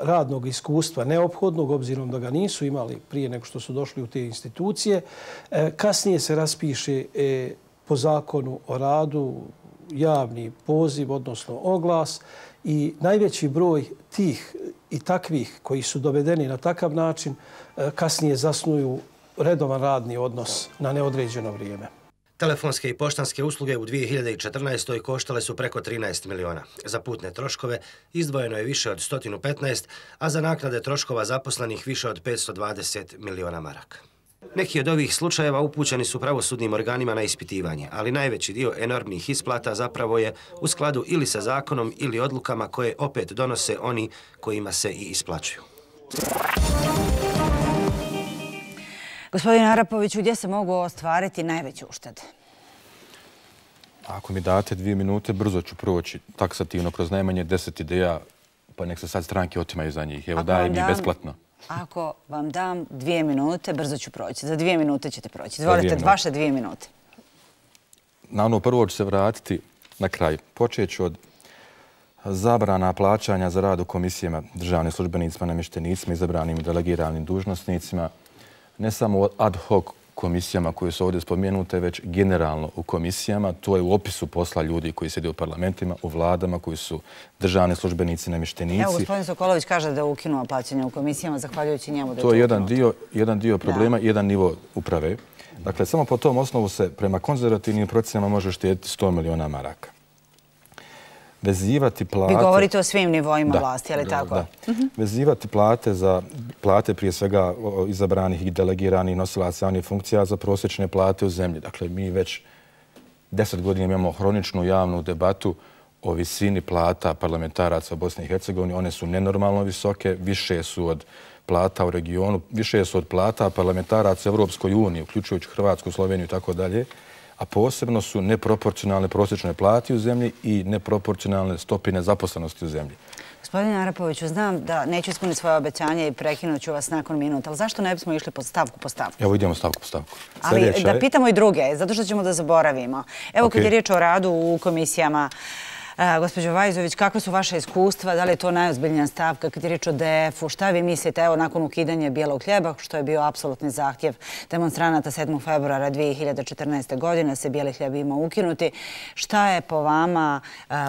radnog iskustva neophodnog, obzirom da ga nisu imali prije nego što su došli u te institucije, e, kasnije se raspiše e, po zakonu o radu javni poziv, odnosno oglas i najveći broj tih i takvih koji su dovedeni na takav način E, kasnije zasnuju redovan radni odnos na neodređeno vrijeme. Telefonske i poštanske usluge u 2014. koštale su preko 13 miliona. Za putne troškove izdvojeno je više od 115, a za naknade troškova zaposlenih više od 520 miliona maraka. Neki od ovih slučajeva upućeni su pravosudnim organima na ispitivanje, ali najveći dio enormnih isplata zapravo je u skladu ili sa zakonom ili odlukama koje opet donose oni kojima se i isplaćuju. Gospodin Arapoviću, gdje se mogu ostvariti najveće uštede? Ako mi date dvije minute, brzo ću proći taksativno kroz najmanje deset ideja, pa nek se sad stranke otimaju za njih. Evo, daj mi besplatno. Ako vam dam dvije minute, brzo ću proći. Za dvije minute ćete proći. Zvolite, vaše dvije minute. Na ono prvo ću se vratiti na kraj. Počet ću od zabrana plaćanja za rad u komisijama državnim službenicima, namještenicima, izabranim i delegiranim dužnostnicima. Ne samo ad hoc komisijama koje su ovdje spomenute, već generalno u komisijama. To je u opisu posla ljudi koji sjede u parlamentima, u vladama, koji su državni službenici, namještenici. Evo, gospodin Sokolović kaže da je ukinuo plaćanje u komisijama, zahvaljujući njemu da je to To je jedan dio, jedan dio problema i jedan nivo uprave. Dakle, samo po tom osnovu se prema konzervativnim procesima može štijeti 100 miliona maraka vezivati plate... Vi govorite o svim nivoima vlasti, je li tako? Da. Mhm. Vezivati plate za plate prije svega izabranih i delegiranih nosilaca javnih funkcija za prosječne plate u zemlji. Dakle, mi već deset godina imamo hroničnu javnu debatu o visini plata parlamentaraca u Bosni i Hercegovini. One su nenormalno visoke, više su od plata u regionu, više su od plata parlamentaraca u Evropskoj uniji, uključujući Hrvatsku, Sloveniju i tako dalje, a posebno su neproporcionalne prosječne plati u zemlji i neproporcionalne stopine zaposlenosti u zemlji. Gospodine Arapoviću, znam da neću ispuniti svoje obećanje i prekinut ću vas nakon minuta, ali zašto ne bismo išli pod stavku po stavku? Evo idemo stavku po stavku. Ali da pitamo i druge, zato što ćemo da zaboravimo. Evo kad je riječ o radu u komisijama, gospođo Vajzović, kakve su vaše iskustva? Da li je to najozbiljnija stavka kad je riječ o DF-u? Šta vi mislite, evo, nakon ukidanja bijelog hljeba, što je bio apsolutni zahtjev demonstranata 7. februara 2014. godine, se bijeli hljeb ima ukinuti. Šta je po vama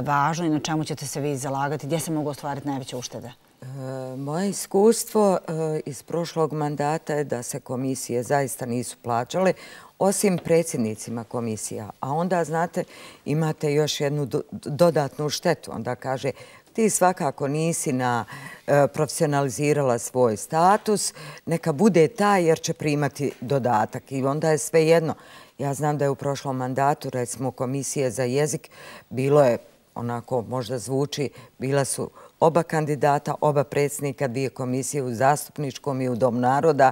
važno i na čemu ćete se vi zalagati? Gdje se mogu ostvariti najveće uštede? E, moje iskustvo e, iz prošlog mandata je da se komisije zaista nisu plaćale osim predsjednicima komisija. A onda, znate, imate još jednu dodatnu štetu. Onda kaže, ti svakako nisi na e, profesionalizirala svoj status, neka bude taj jer će primati dodatak. I onda je sve jedno. Ja znam da je u prošlom mandatu, recimo, komisije za jezik, bilo je, onako možda zvuči, bila su oba kandidata, oba predsjednika dvije komisije u zastupničkom i u Dom naroda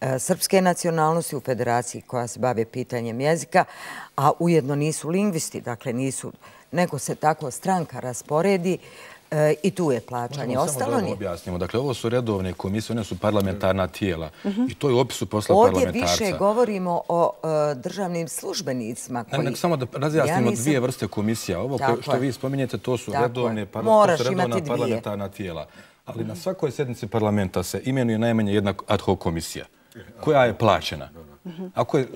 e, srpske nacionalnosti u federaciji koja se bave pitanjem jezika, a ujedno nisu lingvisti, dakle nisu, nego se tako stranka rasporedi, E, i tu je plaćanje. Možemo samo da objasnimo. Dakle, ovo su redovne komisije, one su parlamentarna tijela mhm. i to je u opisu posla parlamentarca. Ovdje više govorimo o e, državnim službenicima koji... Samo da razjasnimo dvije vrste komisija. Ovo što vi spominjete, to su redovne parlamentarna tijela. Ali na svakoj sednici parlamenta se imenuje najmanje jedna ad hoc komisija koja je plaćena. Ako je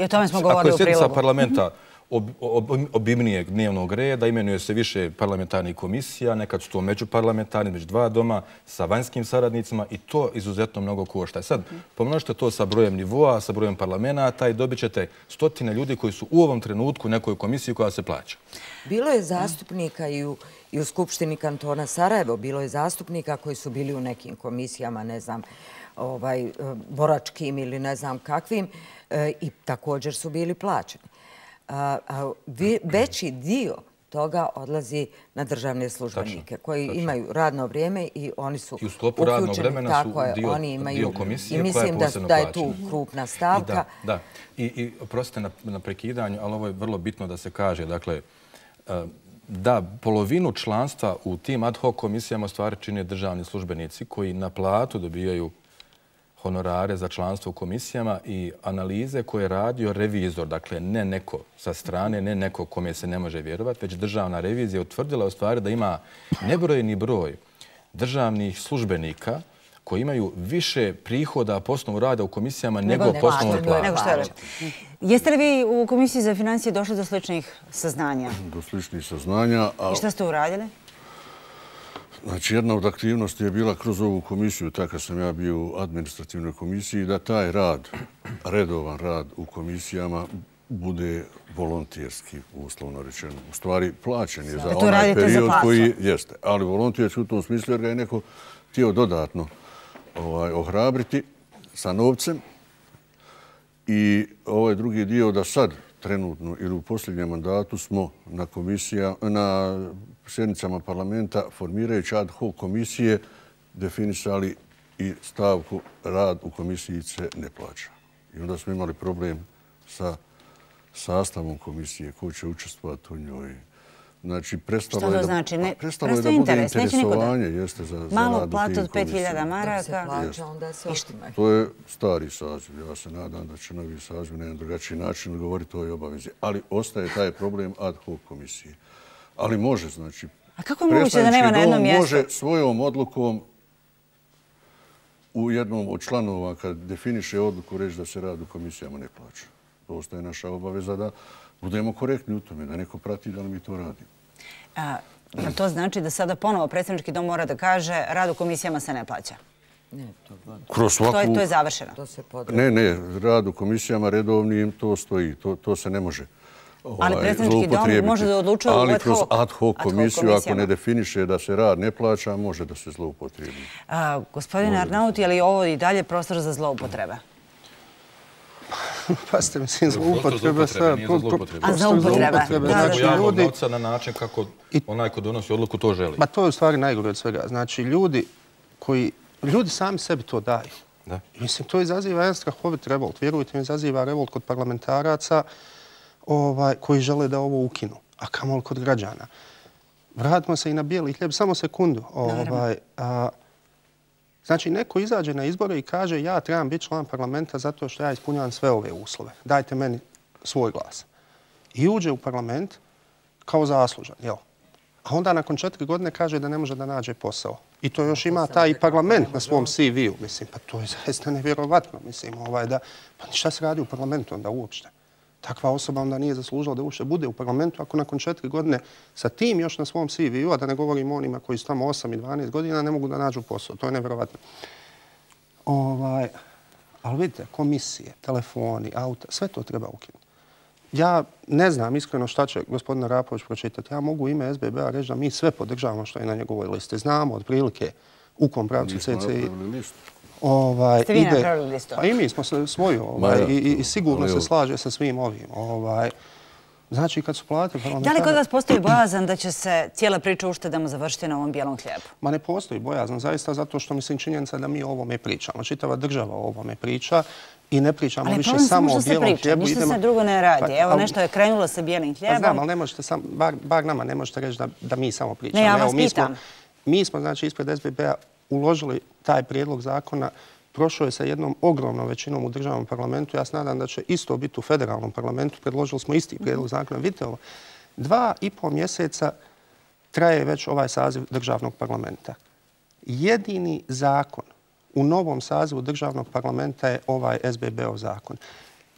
sednica parlamenta mhm obimnijeg dnevnog reda, imenuje se više parlamentarnih komisija, nekad su to međuparlamentarni, među dva doma, sa vanjskim saradnicima i to izuzetno mnogo košta. Sad, pomnožite to sa brojem nivoa, sa brojem parlamenta i dobit ćete stotine ljudi koji su u ovom trenutku u nekoj komisiji koja se plaća. Bilo je zastupnika i u, i u Skupštini kantona Sarajevo, bilo je zastupnika koji su bili u nekim komisijama, ne znam, ovaj, eh, boračkim ili ne znam kakvim, e, i također su bili plaćeni veći dio toga odlazi na državne službenike koji imaju radno vrijeme i oni su uključeni. I u sklopu radnog vremena su dio komisije koja je posebno plaćena. Da je tu krupna stavka. Da, i oprostite na prekidanju, ali ovo je vrlo bitno da se kaže. Dakle, e, da, polovinu članstva u tim ad hoc komisijama stvari čine državni službenici koji na platu dobijaju honorare za članstvo u komisijama i analize koje je radio revizor, dakle ne neko sa strane, ne neko kome se ne može vjerovati, već državna revizija utvrdila u stvari da ima nebrojeni broj državnih službenika koji imaju više prihoda poslovnog rada u komisijama nego poslovnog plana. Jeste li vi u Komisiji za financije došli do sličnih saznanja? Do sličnih saznanja. I šta ste uradili? Znači, jedna od aktivnosti je bila kroz ovu komisiju, tako sam ja bio u administrativnoj komisiji, da taj rad, redovan rad u komisijama, bude volontijerski, uslovno rečeno. U stvari, plaćen je za onaj period koji jeste. Ali volontijerski u tom smislu, jer ga je neko htio dodatno ovaj, ohrabriti sa novcem. I ovaj drugi dio da sad, trenutno ili u posljednjem mandatu, smo na komisija, na sjednicama parlamenta formirajući ad hoc komisije definisali i stavku rad u komisiji se ne plaća. I onda smo imali problem sa sastavom komisije ko će učestvovati u njoj. Znači, prestalo je da, znači? Ne, prestalo je da bude interesovanje jeste za, za Malo platu od 5000 maraka. Se plaća, onda se To je stari saziv. Ja se nadam da će novi saziv na jedan drugačiji način govoriti o ovoj obavezi. Ali ostaje taj problem ad hoc komisije ali može, znači... A kako je moguće da nema na jednom mjestu? Može svojom odlukom u jednom od članova, kad definiše odluku, reći da se rad u komisijama ne plaća. To ostaje naša obaveza da budemo korektni u tome, da neko prati da li mi to radimo. A, to znači da sada ponovo predsjednički dom mora da kaže rad u komisijama se ne plaća? Ne, to, Kroz svaku... to, je, to je završeno? To se ne, ne, rad u komisijama redovnim, to stoji, to, to se ne može ali ovaj, predsjednički dom može da odlučuje ali kroz ad hoc komisiju, ako ne definiše da se rad ne plaća, može da se zloupotrijebi. Gospodin Arnaut, je li ovo i dalje prostor za zloupotrebe? Pa ste, mislim, za upotrebe sve. A za upotrebe? Znači, javnog novca na način kako onaj ko donosi odluku to želi. Ma to je u stvari najgore od svega. Znači, ljudi koji, ljudi sami sebi to daju. Da. Mislim, to izaziva jedan strahovit revolt. Vjerujte mi, izaziva revolt kod parlamentaraca ovaj, koji žele da ovo ukinu. A kamo li kod građana? Vratimo se i na bijeli hljeb. Samo sekundu. Ovaj, a, Znači, neko izađe na izbore i kaže ja trebam biti član parlamenta zato što ja ispunjavam sve ove uslove. Dajte meni svoj glas. I uđe u parlament kao zaslužan, jel? A onda nakon četiri godine kaže da ne može da nađe posao. I to još ima taj parlament na svom CV-u. Mislim, pa to je zaista nevjerovatno. Mislim, ovaj da, pa šta se radi u parlamentu onda uopšte? Takva osoba onda nije zaslužila da ušte bude u parlamentu ako nakon četiri godine sa tim još na svom CV-u, a da ne govorim onima koji su tamo 8 i 12 godina, ne mogu da nađu posao. To je nevjerovatno. Ovaj, ali vidite, komisije, telefoni, auta, sve to treba ukinuti. Ja ne znam iskreno šta će gospodin Rapović pročitati. Ja mogu ime SBB-a reći da mi sve podržavamo što je na njegovoj listi. Znamo otprilike u kom pravcu CCI... Nismo napravili. Ovaj, Ste vi ide, napravili listu? Pa i mi smo se svoju ovaj, i, i, sigurno se slaže sa svim ovim. Ovaj, Znači, kad su plati... Da li kod vas postoji bojazan da će se cijela priča uštedama završiti na ovom bijelom hljebu? Ma ne postoji bojazan, zaista zato što mislim činjenica da mi o ovome pričamo. Čitava država o ovome priča i ne pričamo više samo o bijelom priča, hljebu. Ništa se drugo ne radi. Pa, Evo, nešto je krenulo sa bijelim hljebom. Pa znam, ali ne možete sam, bar, bar nama ne možete reći da, da mi samo pričamo. Ne, ja vas Evo, mi Smo, mi smo, znači, ispred SBB-a uložili taj prijedlog zakona prošao je sa jednom ogromnom većinom u državnom parlamentu. Ja se nadam da će isto biti u federalnom parlamentu. Predložili smo isti prijedlog zakona. Vidite ovo, dva i pol mjeseca traje već ovaj saziv državnog parlamenta. Jedini zakon u novom sazivu državnog parlamenta je ovaj SBB-ov zakon.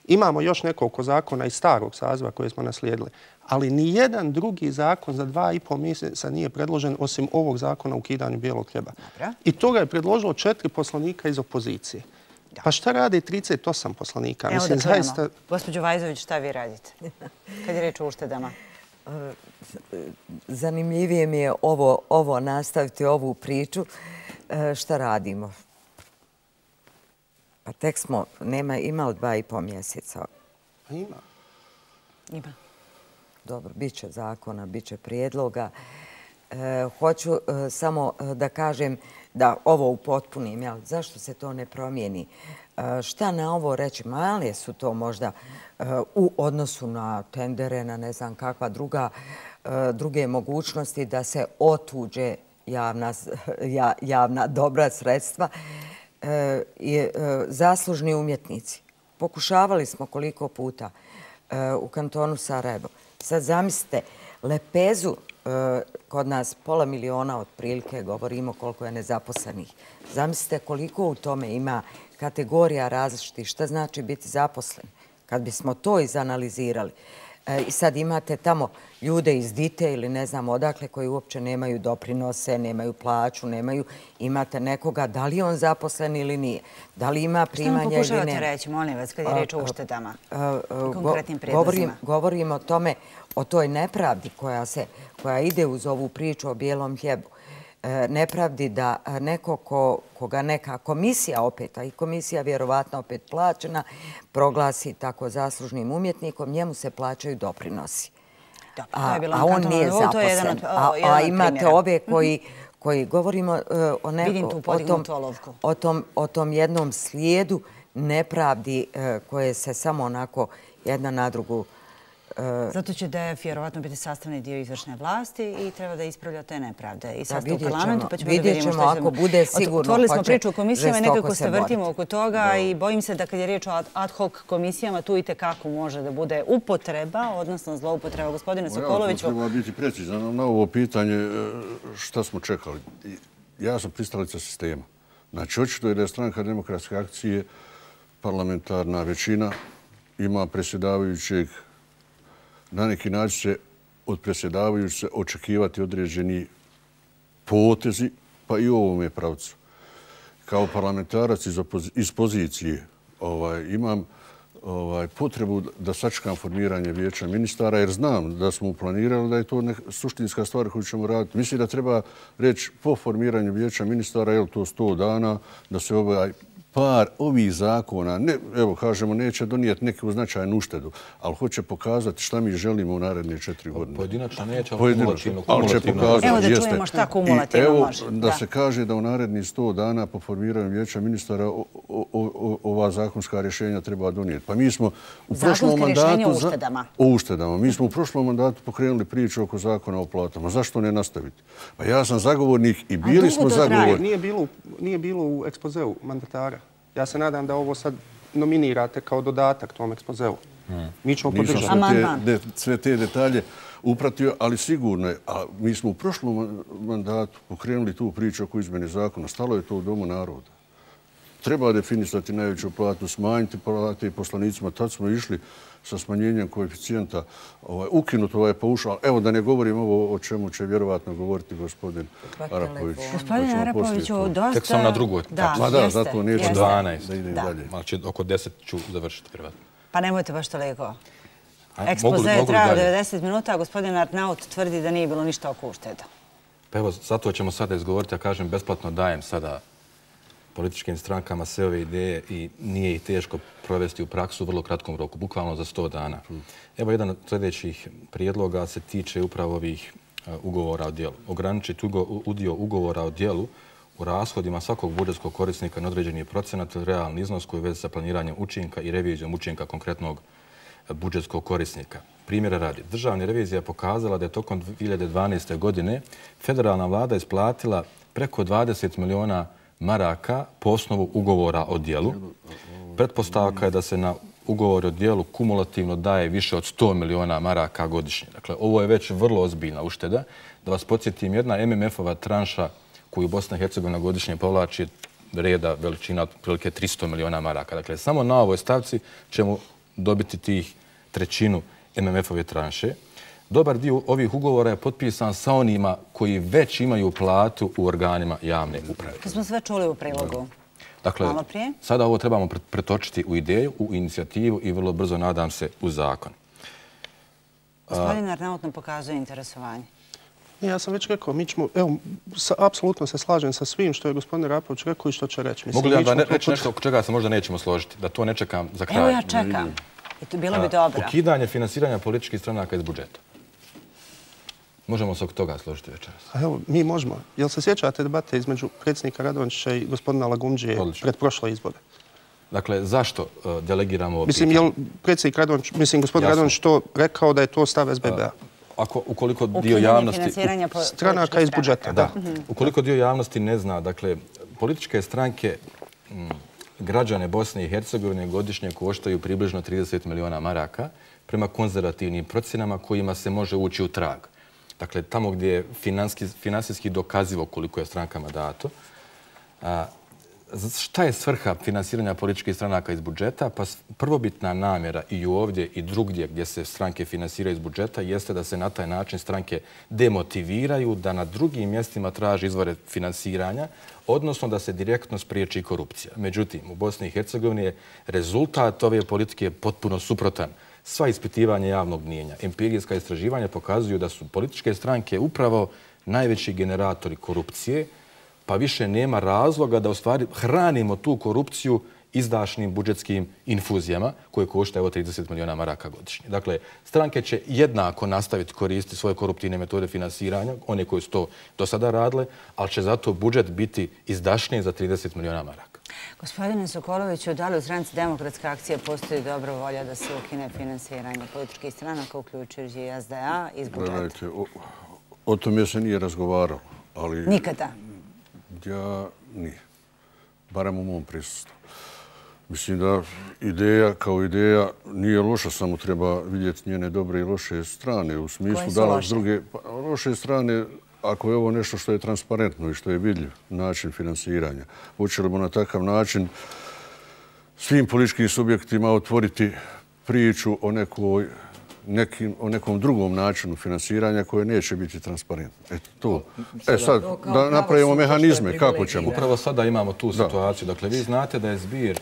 Imamo još nekoliko zakona iz starog saziva koje smo naslijedili, ali ni jedan drugi zakon za dva i pol mjeseca nije predložen osim ovog zakona u kidanju bijelog hljeba. I to ga je predložilo četiri poslanika iz opozicije. Pa šta radi 38 poslanika? Evo da čujemo. Gospodin Vajzović, šta vi radite? Kad je reč o uštedama? Zanimljivije mi je ovo nastaviti, ovu priču. E, šta radimo? Pa tek smo, nema, imao dva i pol mjeseca. Pa ima. Ima. Dobro, bit će zakona, bit će prijedloga. E, hoću e, samo e, da kažem da ovo upotpunim, jel, zašto se to ne promijeni? E, šta na ovo reći? Male su to možda e, u odnosu na tendere, na ne znam kakva druga, e, druge mogućnosti da se otuđe javna, ja, javna dobra sredstva. i zaslužni umjetnici. Pokušavali smo koliko puta u kantonu Sarajevo. Sad zamislite, lepezu e, kod nas pola miliona otprilike, govorimo koliko je nezaposlenih. Zamislite koliko u tome ima kategorija različitih, šta znači biti zaposlen. Kad bismo to izanalizirali, E, I sad imate tamo ljude iz Dite ili ne znam odakle koji uopće nemaju doprinose, nemaju plaću, nemaju. Imate nekoga, da li on zaposlen ili nije? Da li ima primanje ili ne? Što vam pokušavate reći, molim vas, kad je reč o uštedama i konkretnim predlozima? Govorim o tome, o toj nepravdi koja ide uz ovu priču o bijelom hljebu. E, nepravdi da neko koga neka komisija opet, a i komisija vjerovatno opet plaćena, proglasi tako zaslužnim umjetnikom, njemu se plaćaju doprinosi. A on nije zaposlen. A imate ove koji govorimo e, o tom jednom slijedu nepravdi e, koje se samo onako jedna na drugu E, Zato će DF vjerovatno biti sastavni dio izvršne vlasti i treba da ispravlja te nepravde. I sad u parlamentu pa ćemo da vidimo što ako bude sigurno Otvorili smo priču o komisijama i nekako se vrtimo oko toga i bojim se da kad je riječ o ad hoc komisijama, tu i tekako može da bude upotreba, odnosno zloupotreba. Gospodine Sokoloviću... Ja treba biti precizan na ovo pitanje e, šta smo čekali. Ja sam pristalica sistema. Znači, očito je da je stranka demokratske akcije parlamentarna većina ima presjedavajućeg na neki način se od predsjedavajuća očekivati određeni potezi, pa i u ovome pravcu. Kao parlamentarac iz pozicije ovaj, imam ovaj, potrebu da sačekam formiranje vijeća ministara, jer znam da smo planirali da je to suštinska stvar koju ćemo raditi. Mislim da treba reći po formiranju vijeća ministara, je li to 100 dana, da se ovaj par ovih zakona, ne, evo kažemo, neće donijeti neku značajnu uštedu, ali hoće pokazati šta mi želimo u naredne četiri godine. Pojedinačno neće, ali kumulativno. Ali će pokazati, evo da čujemo šta kumulativno evo, može. Da, se kaže da u narednih sto dana po formiranju vijeća ministara o, o, o, ova zakonska rješenja treba donijeti. Pa mi smo u prošlom mandatu... Zakonska rješenja o uštedama. O uštedama. Mi smo u prošlom mandatu pokrenuli priču oko zakona o platama. Zašto ne nastaviti? Pa ja sam zagovornik i bili smo zagovornik. Nije bilo, nije bilo u ekspozeu mandatara. Ja se nadam da ovo sad nominirate kao dodatak tom ekspozeu. Hmm. Mi ćemo podržati. Nisam sve, sve te detalje upratio, ali sigurno je. A mi smo u prošlom mandatu pokrenuli tu priču oko izmene zakona. Stalo je to u Domu naroda. Treba definisati najveću platu, smanjiti plate i poslanicima. Tad smo išli sa smanjenjem koeficijenta ovaj, ukinut ovaj paušal. Evo da ne govorim ovo o čemu će vjerovatno govoriti gospodin Arapović. Gospodin Arapović, ovo dosta... Tek sam na drugoj. Da, Ma da, zato neću 12. da idem dalje. Znači, oko 10 ću završiti privatno. Pa nemojte baš toliko. Ekspoze je trajao 90 minuta, a gospodin Arnaut tvrdi da nije bilo ništa oko ušteda. Pa evo, zato ćemo sada izgovoriti, ja kažem, besplatno dajem sada političkim strankama sve ove ideje i nije ih teško provesti u praksu u vrlo kratkom roku, bukvalno za 100 dana. Evo jedan od sljedećih prijedloga se tiče upravo ovih e, ugovora o dijelu. Ograničiti udio ugovora o dijelu u rashodima svakog budžetskog korisnika na određeni procenat ili realni iznos koji vezi sa planiranjem učinka i revizijom učinka konkretnog budžetskog korisnika. Primjera radi, državna revizija pokazala da je tokom 2012. godine federalna vlada isplatila preko 20 miliona maraka po osnovu ugovora o dijelu. Pretpostavka je da se na ugovor o dijelu kumulativno daje više od 100 miliona maraka godišnje. Dakle, ovo je već vrlo ozbiljna ušteda. Da vas podsjetim, jedna MMF-ova tranša koju Bosna i Hercegovina godišnje povlači reda veličina od prilike 300 miliona maraka. Dakle, samo na ovoj stavci ćemo dobiti tih trećinu MMF-ove tranše dobar dio ovih ugovora je potpisan sa onima koji već imaju platu u organima javne uprave. To smo sve čuli u prilogu. Dakle, sada ovo trebamo pretočiti u ideju, u inicijativu i vrlo brzo, nadam se, u zakon. Gospodin Arnaut nam pokazuje interesovanje. Ja sam već rekao, mi ćemo, evo, apsolutno se slažem sa svim što je gospodin Rapović rekao i što će reći. Mogu li vam da reći nešto oko čega se možda nećemo složiti? Da to ne čekam za kraj. Evo ja čekam. I to bilo bi dobro. Ukidanje finansiranja političkih stranaka iz budžeta. Možemo se oko toga složiti večeras. Evo, mi možemo. Jel se sjećate debate između predsjednika Radončića i gospodina Lagumđije pred prošle izbore? Dakle, zašto uh, delegiramo ovo Mislim, jel predsjednik Radončić, mislim, gospodin Radončić to rekao da je to stav SBB-a? Ako, ukoliko dio javnosti... Stranaka iz budžeta, da. Mhm. Ukoliko dio javnosti ne zna, dakle, političke stranke građane Bosne i Hercegovine godišnje koštaju približno 30 miliona maraka prema konzervativnim procjenama kojima se može ući u trag. Dakle, tamo gdje je finansijski dokazivo koliko je strankama dato. Šta je svrha finansiranja političkih stranaka iz budžeta? Pa prvobitna namjera i ovdje i drugdje gdje se stranke finansiraju iz budžeta jeste da se na taj način stranke demotiviraju da na drugim mjestima traži izvore finansiranja, odnosno da se direktno spriječi korupcija. Međutim, u Bosni i Hercegovini je rezultat ove politike potpuno suprotan sva ispitivanja javnog mnijenja, empirijska istraživanja pokazuju da su političke stranke upravo najveći generatori korupcije, pa više nema razloga da u stvari hranimo tu korupciju izdašnim budžetskim infuzijama koje košta evo 30 miliona maraka godišnje. Dakle, stranke će jednako nastaviti koristiti svoje koruptivne metode finansiranja, one koje su to do sada radile, ali će zato budžet biti izdašniji za 30 miliona maraka. Gospodine Sokoloviću, da li u stranici demokratske akcije postoji dobra volja da se ukine finansiranje političkih stranaka, uključujući i SDA iz budžeta? Gledajte, o tom je se nije razgovarao, ali... Nikada? Ja nije. Barem u mom prisustvu. Mislim da ideja kao ideja nije loša, samo treba vidjeti njene dobre i loše strane. U smislu Koje su loše? Druge, pa, loše strane ako je ovo nešto što je transparentno i što je vidljiv način finansiranja, li na takav način svim političkim subjektima otvoriti priču o nekoj nekim, o nekom drugom načinu finansiranja koje neće biti transparentno. Eto, to. E sad, da napravimo mehanizme, kako ćemo? Upravo sada imamo tu situaciju. Dakle, vi znate da je zbir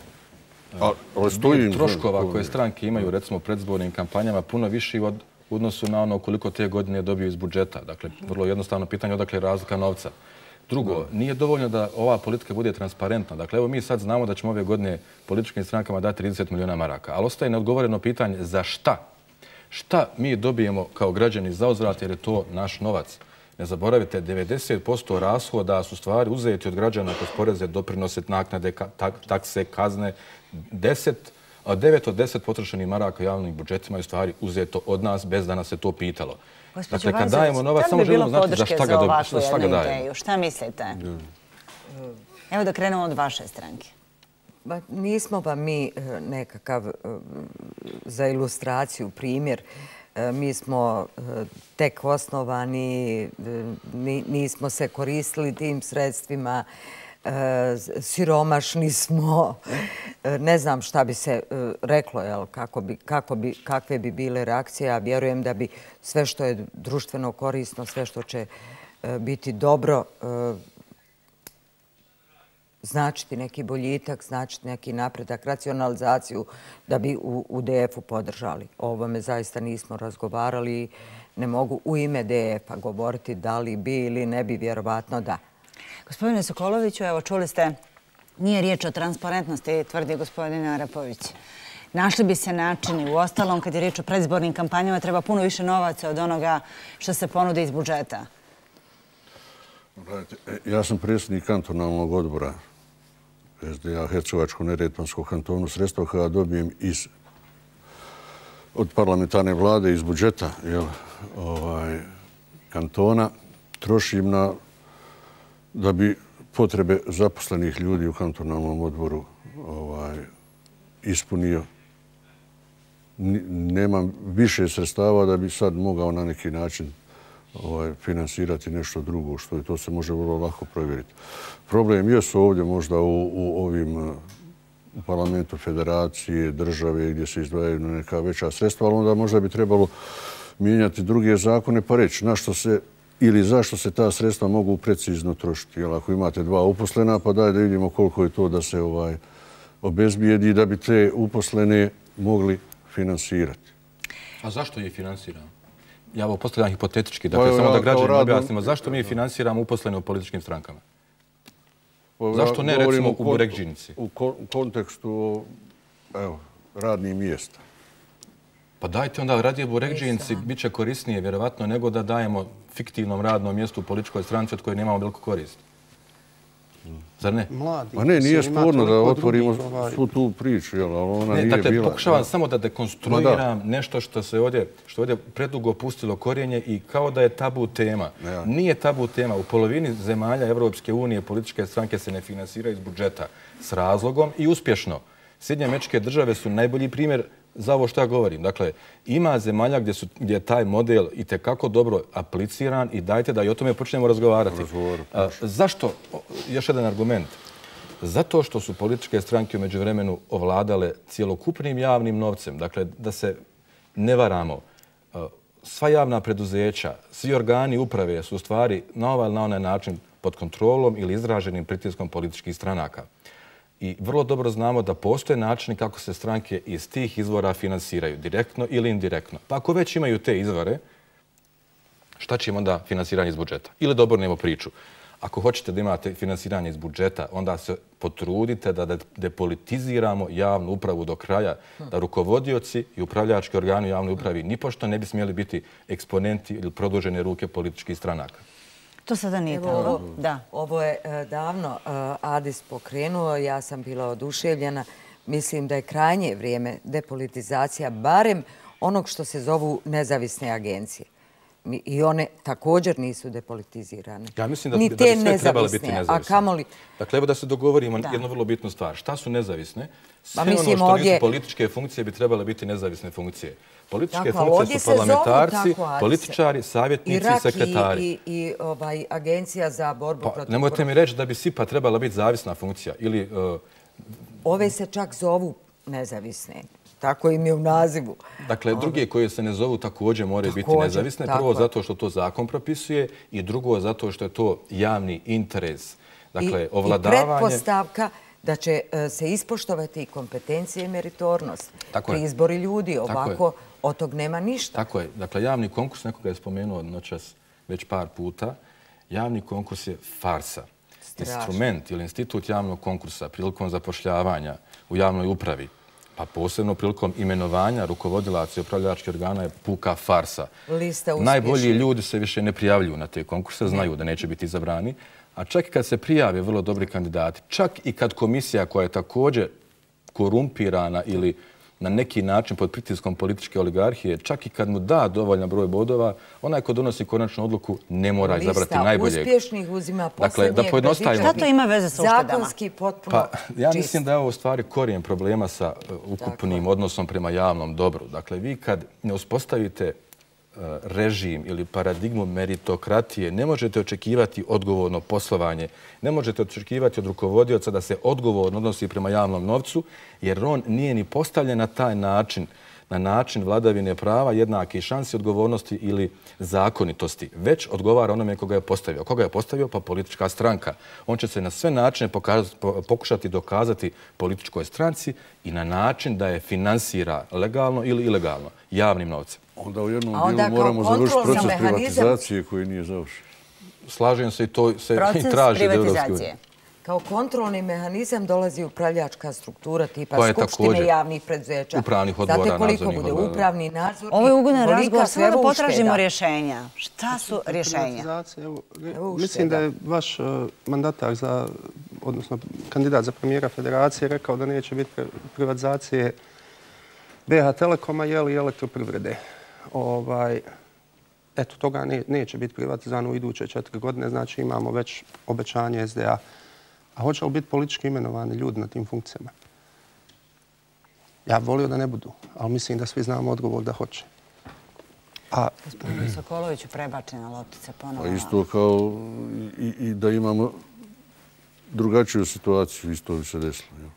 A, zbir troškova koje stranke imaju, recimo, predzbornim kampanjama, puno viši od u odnosu na ono koliko te godine dobiju iz budžeta. Dakle, vrlo jednostavno pitanje odakle je razlika novca. Drugo, nije dovoljno da ova politika bude transparentna. Dakle, evo mi sad znamo da ćemo ove godine političkim strankama dati 30 miliona maraka, ali ostaje neodgovoreno pitanje za šta? Šta mi dobijemo kao građani za uzvrat jer je to naš novac? Ne zaboravite, 90% rashoda su stvari uzeti od građana kroz poreze, doprinose, naknade, takse, kazne. 10 9 od 10 potrošenih maraka javnih budžetima je stvari uzeto od nas bez da nas se to pitalo. Dakle, kad dajemo novac, samo želimo znati za šta ga dajemo. Šta mislite? Evo da krenemo od vaše stranke. Ba, nismo pa mi e, nekakav e, za ilustraciju primjer. E, mi smo tek osnovani, nismo se koristili tim sredstvima, E, siromašni smo, e, ne znam šta bi se e, reklo, jel, kako bi, kako bi, kakve bi bile reakcije. a vjerujem da bi sve što je društveno korisno, sve što će biti dobro, značiti neki boljitak, značiti neki napredak, racionalizaciju da bi u DF-u podržali. O ovome zaista nismo razgovarali. Ne mogu u ime DF-a govoriti da li bi ili ne bi, vjerovatno da. Gospodine Sokoloviću, evo čuli ste, nije riječ o transparentnosti, tvrdi gospodin Arapović. Našli bi se načini. U ostalom, kad je riječ o predizbornim kampanjama, treba puno više novaca od onoga što se ponude iz budžeta. E, ja sam predsjednik kantonalnog odbora SDA Hercevačko-Neretvanskog kantonu sredstva kada dobijem iz od parlamentarne vlade iz budžeta ovaj, kantona trošim na da bi potrebe zaposlenih ljudi u kantonalnom odboru ovaj, ispunio. Nemam više sredstava da bi sad mogao na neki način ovaj, finansirati nešto drugo, što je to se može vrlo lako provjeriti. Problem je su ovdje možda u ovim eh, u parlamentu federacije, države gdje se izdvajaju neka veća sredstva, ali onda možda bi trebalo mijenjati druge zakone pa reći na što se ili zašto se ta sredstva mogu precizno trošiti. Jel, ako imate dva uposlena, pa daj da vidimo koliko je to da se ovaj obezbijedi da bi te uposlene mogli finansirati. A zašto je finansirano? Ja ovo postavljam hipotetički, dakle, pa samo da građani objasnimo. Zašto mi finansiramo uposlene u političkim strankama? Pa zašto ne, recimo, u Burekđinici? U kontekstu radnih mjesta. Pa dajte onda radije Burekđinici, bit će korisnije, vjerovatno, nego da dajemo fiktivnom radnom mjestu u političkoj stranci od koje nemamo veliko korist. Zar ne? Mladi. Ma ne, nije sporno da otvorimo svu tu priču, ali ona nije dakle, bila... Pokušavam samo da dekonstruiram nešto što se ovdje, što ovdje predugo pustilo korijenje i kao da je tabu tema. Nije tabu tema. U polovini zemalja Evropske unije političke stranke se ne finansiraju iz budžeta s razlogom i uspješno. Sjedinje mečke države su najbolji primjer za ovo što ja govorim. Dakle, ima zemalja gdje, su, gdje je taj model i tekako dobro apliciran i dajte da i o tome počnemo razgovarati. A, zašto? Još jedan argument. Zato što su političke stranke umeđu vremenu ovladale cijelokupnim javnim novcem. Dakle, da se ne varamo. Sva javna preduzeća, svi organi uprave su u stvari na ovaj na onaj način pod kontrolom ili izraženim pritiskom političkih stranaka. I vrlo dobro znamo da postoje načini kako se stranke iz tih izvora finansiraju, direktno ili indirektno. Pa ako već imaju te izvore, šta će im onda finansiranje iz budžeta? Ili dobro nemo priču. Ako hoćete da imate finansiranje iz budžeta, onda se potrudite da depolitiziramo javnu upravu do kraja, da rukovodioci i upravljački organi javne upravi nipošto ne bi smjeli biti eksponenti ili produžene ruke političkih stranaka. To sada nije tako. Da. Ovo je e, davno e, Adis pokrenuo, ja sam bila oduševljena. Mislim da je krajnje vrijeme depolitizacija, barem onog što se zovu nezavisne agencije. I one također nisu depolitizirane. Ja mislim da, bi sve trebalo biti nezavisne. A kamoli... Dakle, evo da se dogovorimo da. jednu vrlo bitnu stvar. Šta su nezavisne? Sve ono što ovdje... nisu političke funkcije bi trebale biti nezavisne funkcije. Političke tako, funkcije su parlamentarci, tako, političari, savjetnici i sekretari. I, i ovaj, agencija za borbu pa, protiv... Nemojte mi reći da bi SIPA trebala biti zavisna funkcija. Ili, uh, Ove se čak zovu nezavisne. Tako im je u nazivu. Dakle, druge koje se ne zovu također moraju biti nezavisne. Prvo zato što to zakon propisuje i drugo zato što je to javni interes. Dakle, I, ovladavanje... I pretpostavka da će e, se ispoštovati i kompetencije i meritornost pri izbori ljudi. Ovako, od tog nema ništa. Tako je. Dakle, javni konkurs, nekoga je spomenuo noćas već par puta, Javni konkurs je farsa. Instrument ili institut javnog konkursa prilikom zapošljavanja u javnoj upravi, pa posebno prilikom imenovanja rukovodilaca i upravljačke organa je puka farsa. Najbolji ljudi se više ne prijavljuju na te konkurse, znaju da neće biti izabrani, a čak i kad se prijave vrlo dobri kandidati, čak i kad komisija koja je također korumpirana ili na neki način pod pritiskom političke oligarhije, čak i kad mu da dovoljan broj bodova, onaj ko donosi konačnu odluku ne mora izabrati najboljeg. Lista uspješnih uzima posljednjeg. Dakle, Šta to ima veze sa uštedama? Zakonski potpuno pa, Ja mislim da je ovo stvari korijen problema sa uh, ukupnim odnosom prema javnom dobru. Dakle, vi kad ne uspostavite E, režim ili paradigmu meritokratije, ne možete očekivati odgovorno poslovanje, ne možete očekivati od rukovodioca da se odgovorno odnosi prema javnom novcu, jer on nije ni postavljen na taj način, na način vladavine prava, jednake šanse odgovornosti ili zakonitosti, već odgovara onome koga je postavio. Koga je postavio? Pa politička stranka. On će se na sve načine pokušati dokazati političkoj stranci i na način da je finansira legalno ili ilegalno javnim novcem. Onda u jednom dijelu moramo završiti proces privatizacije koji nije završen. Slažem se i to se i traži Evropske unije. Kao kontrolni mehanizam dolazi upravljačka struktura tipa Skupštine javnih predzeća. Upravnih odbora, nadzornih odbora. Znate koliko bude upravni nadzor. Ovo je ugodan razgovor, samo da potražimo rješenja. Šta su rješenja? Mislim da je vaš e, mandatar za, odnosno kandidat za premijera federacije rekao da neće biti privatizacije BH Telekoma i elektroprivrede ovaj, eto, toga ne, neće biti privatizano u iduće četiri godine, znači imamo već obećanje SDA. A hoće li biti politički imenovani ljudi na tim funkcijama? Ja volio da ne budu, ali mislim da svi znamo odgovor da hoće. A... Gospodin Sokolović prebače na loptice ponovno. A isto kao i, i da imamo drugačiju situaciju, isto bi se desilo.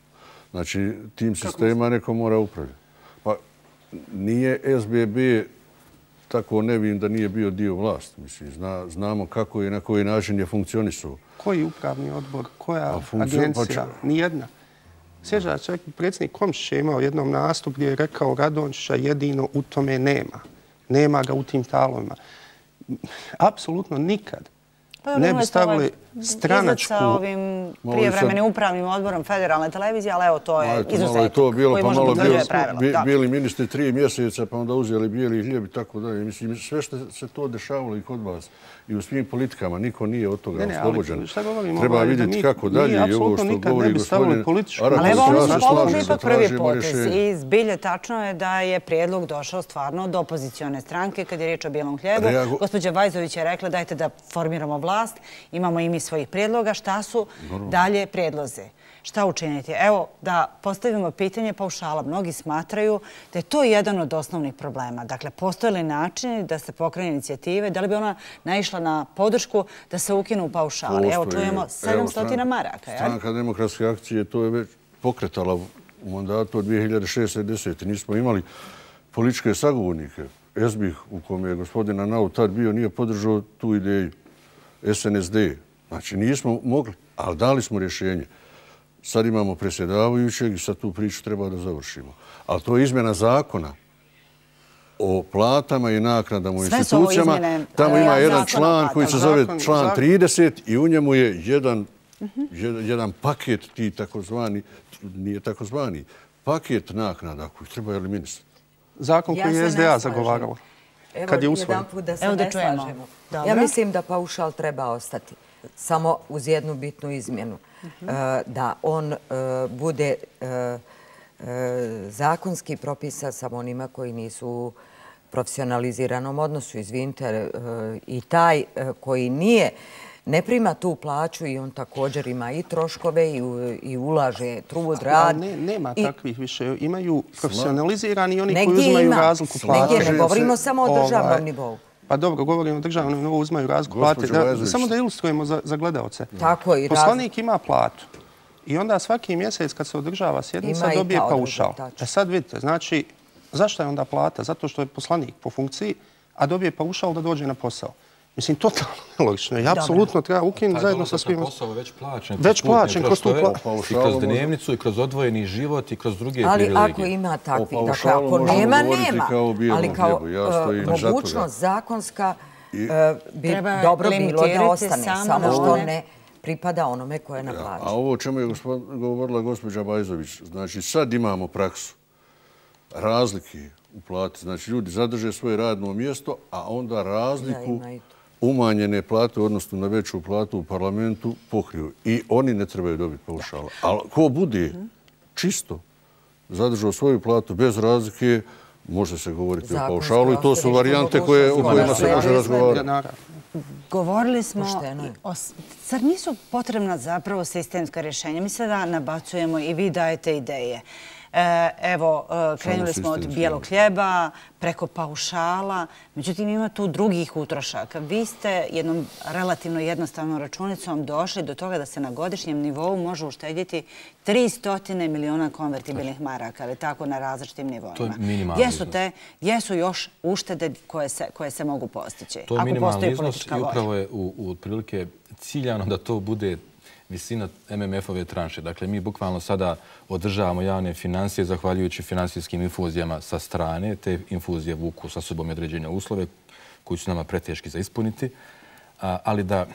Znači, tim sistema neko mora upravljati. Pa nije SBB tako nevin da nije bio dio vlasti. Mislim, zna, znamo kako i na koji način je funkcionisao. Koji upravni odbor, koja agencija, pa nijedna. Sjeđa, čak predsjednik Komšić je imao jednom nastup gdje je rekao Radončića jedino u tome nema. Nema ga u tim talovima. Apsolutno nikad pa ne bi stavili stranačku... sa ovim prijevremenim upravnim odborom federalne televizije, ali evo, to je izuzetak koji možemo potvrđuje pravila. Bili ministri tri mjeseca, pa onda uzeli bijeli hljeb i tako dalje. Mislim, sve što se to dešavalo i kod vas i u svim politikama, niko nije od toga oslobođen. Treba vidjeti kako dalje i ovo što govori gospodin Araković. Ali evo, ovo su polovni ipak prvi potez. I zbilje tačno je da je prijedlog došao stvarno od opozicione stranke kad je riječ o bijelom hljebu. Gospođa Vajzović je rekla dajte da formiramo vlast. Imamo i mi svojih prijedloga. Šta su dalje prijedloze? Šta učiniti? Evo, da postavimo pitanje paušala. Mnogi smatraju da je to jedan od osnovnih problema. Dakle, postoje li načini da se pokrene inicijative? Da li bi ona naišla na podršku da se ukinu paušali? Evo, čujemo 700 maraka. Stranka demokratske akcije to je već pokretala u mandatu od 2060. Nismo imali političke sagovornike. SBIH, u kome je gospodina Nau tad bio, nije podržao tu ideju. SNSD. Znači, nismo mogli, ali dali smo rješenje. Sad imamo presjedavajućeg i sad tu priču treba da završimo. Ali to je izmjena zakona o platama i naknadama u institucijama. Tamo ima jedan član koji se zove član 30 i u njemu je jedan, mhm. jedan paket ti takozvani, nije takozvani, paket naknada koji treba eliminisati. Zakon koji je SDA zagovarao. Kad je usvojen. Evo da čujemo. Ja mislim da paušal treba ostati. Samo uz jednu bitnu izmjenu. Mhm. E, da on e, bude e, zakonski propisa sa onima koji nisu u profesionaliziranom odnosu. Izvinite, i taj koji nije ne prima tu plaću i on također ima i troškove i ulaže trud, rad. Nema takvih više. Imaju profesionalizirani i oni koji uzimaju razliku plaće. Negdje ne govorimo samo o državnom ovaj, nivou. Pa dobro, govorimo o državnom nivou, uzmaju razliku plate. Samo da ilustrujemo za gledalce. Tako i Poslanik ima platu. I onda svaki mjesec kad se održava sjednica dobije paušal. E sad vidite, znači, zašto je onda plata? Zato što je poslanik po funkciji, a dobije paušal da dođe na posao. Mislim, totalno nelogično. I apsolutno treba ukinuti zajedno sa svima. Taj posao već plaćen. Već plaćen kroz tu plaću. I kroz dnevnicu, i kroz odvojeni život, i kroz druge privilegije. Ali ako ima takvi, dakle, ako nema, nema. Ali kao e, mogućnost zakonska bi dobro bilo da ostane, samo što ne pripada onome koje je na A ovo o čemu je govorila gospođa Bajzović, znači sad imamo praksu razlike u plati. Znači ljudi zadrže svoje radno mjesto, a onda razliku umanjene plate, odnosno na veću platu u parlamentu, pokriju. I oni ne trebaju dobiti paušala. Ali ko bude čisto zadržao svoju platu bez razlike, može se govoriti o paušalu i to su varijante o kojima se može razgovarati. Govorili smo, zar nisu potrebna zapravo sistemska rješenja? Mi sada nabacujemo i vi dajete ideje. E, evo, e, krenuli smo od bijelog hljeba, preko paušala. Međutim, ima tu drugih utrošaka. Vi ste jednom relativno jednostavnom računicom došli do toga da se na godišnjem nivou može uštedjeti 300 miliona konvertibilnih maraka, ali tako na različitim nivoima. To je minimalni još uštede koje se mogu postići? To je minimalni iznos i upravo je u otprilike ciljano da to bude visina MMF-ove tranše. Dakle, mi bukvalno sada održavamo javne financije zahvaljujući finansijskim infuzijama sa strane. Te infuzije vuku sa sobom određene uslove koji su nama preteški za ispuniti. Ali da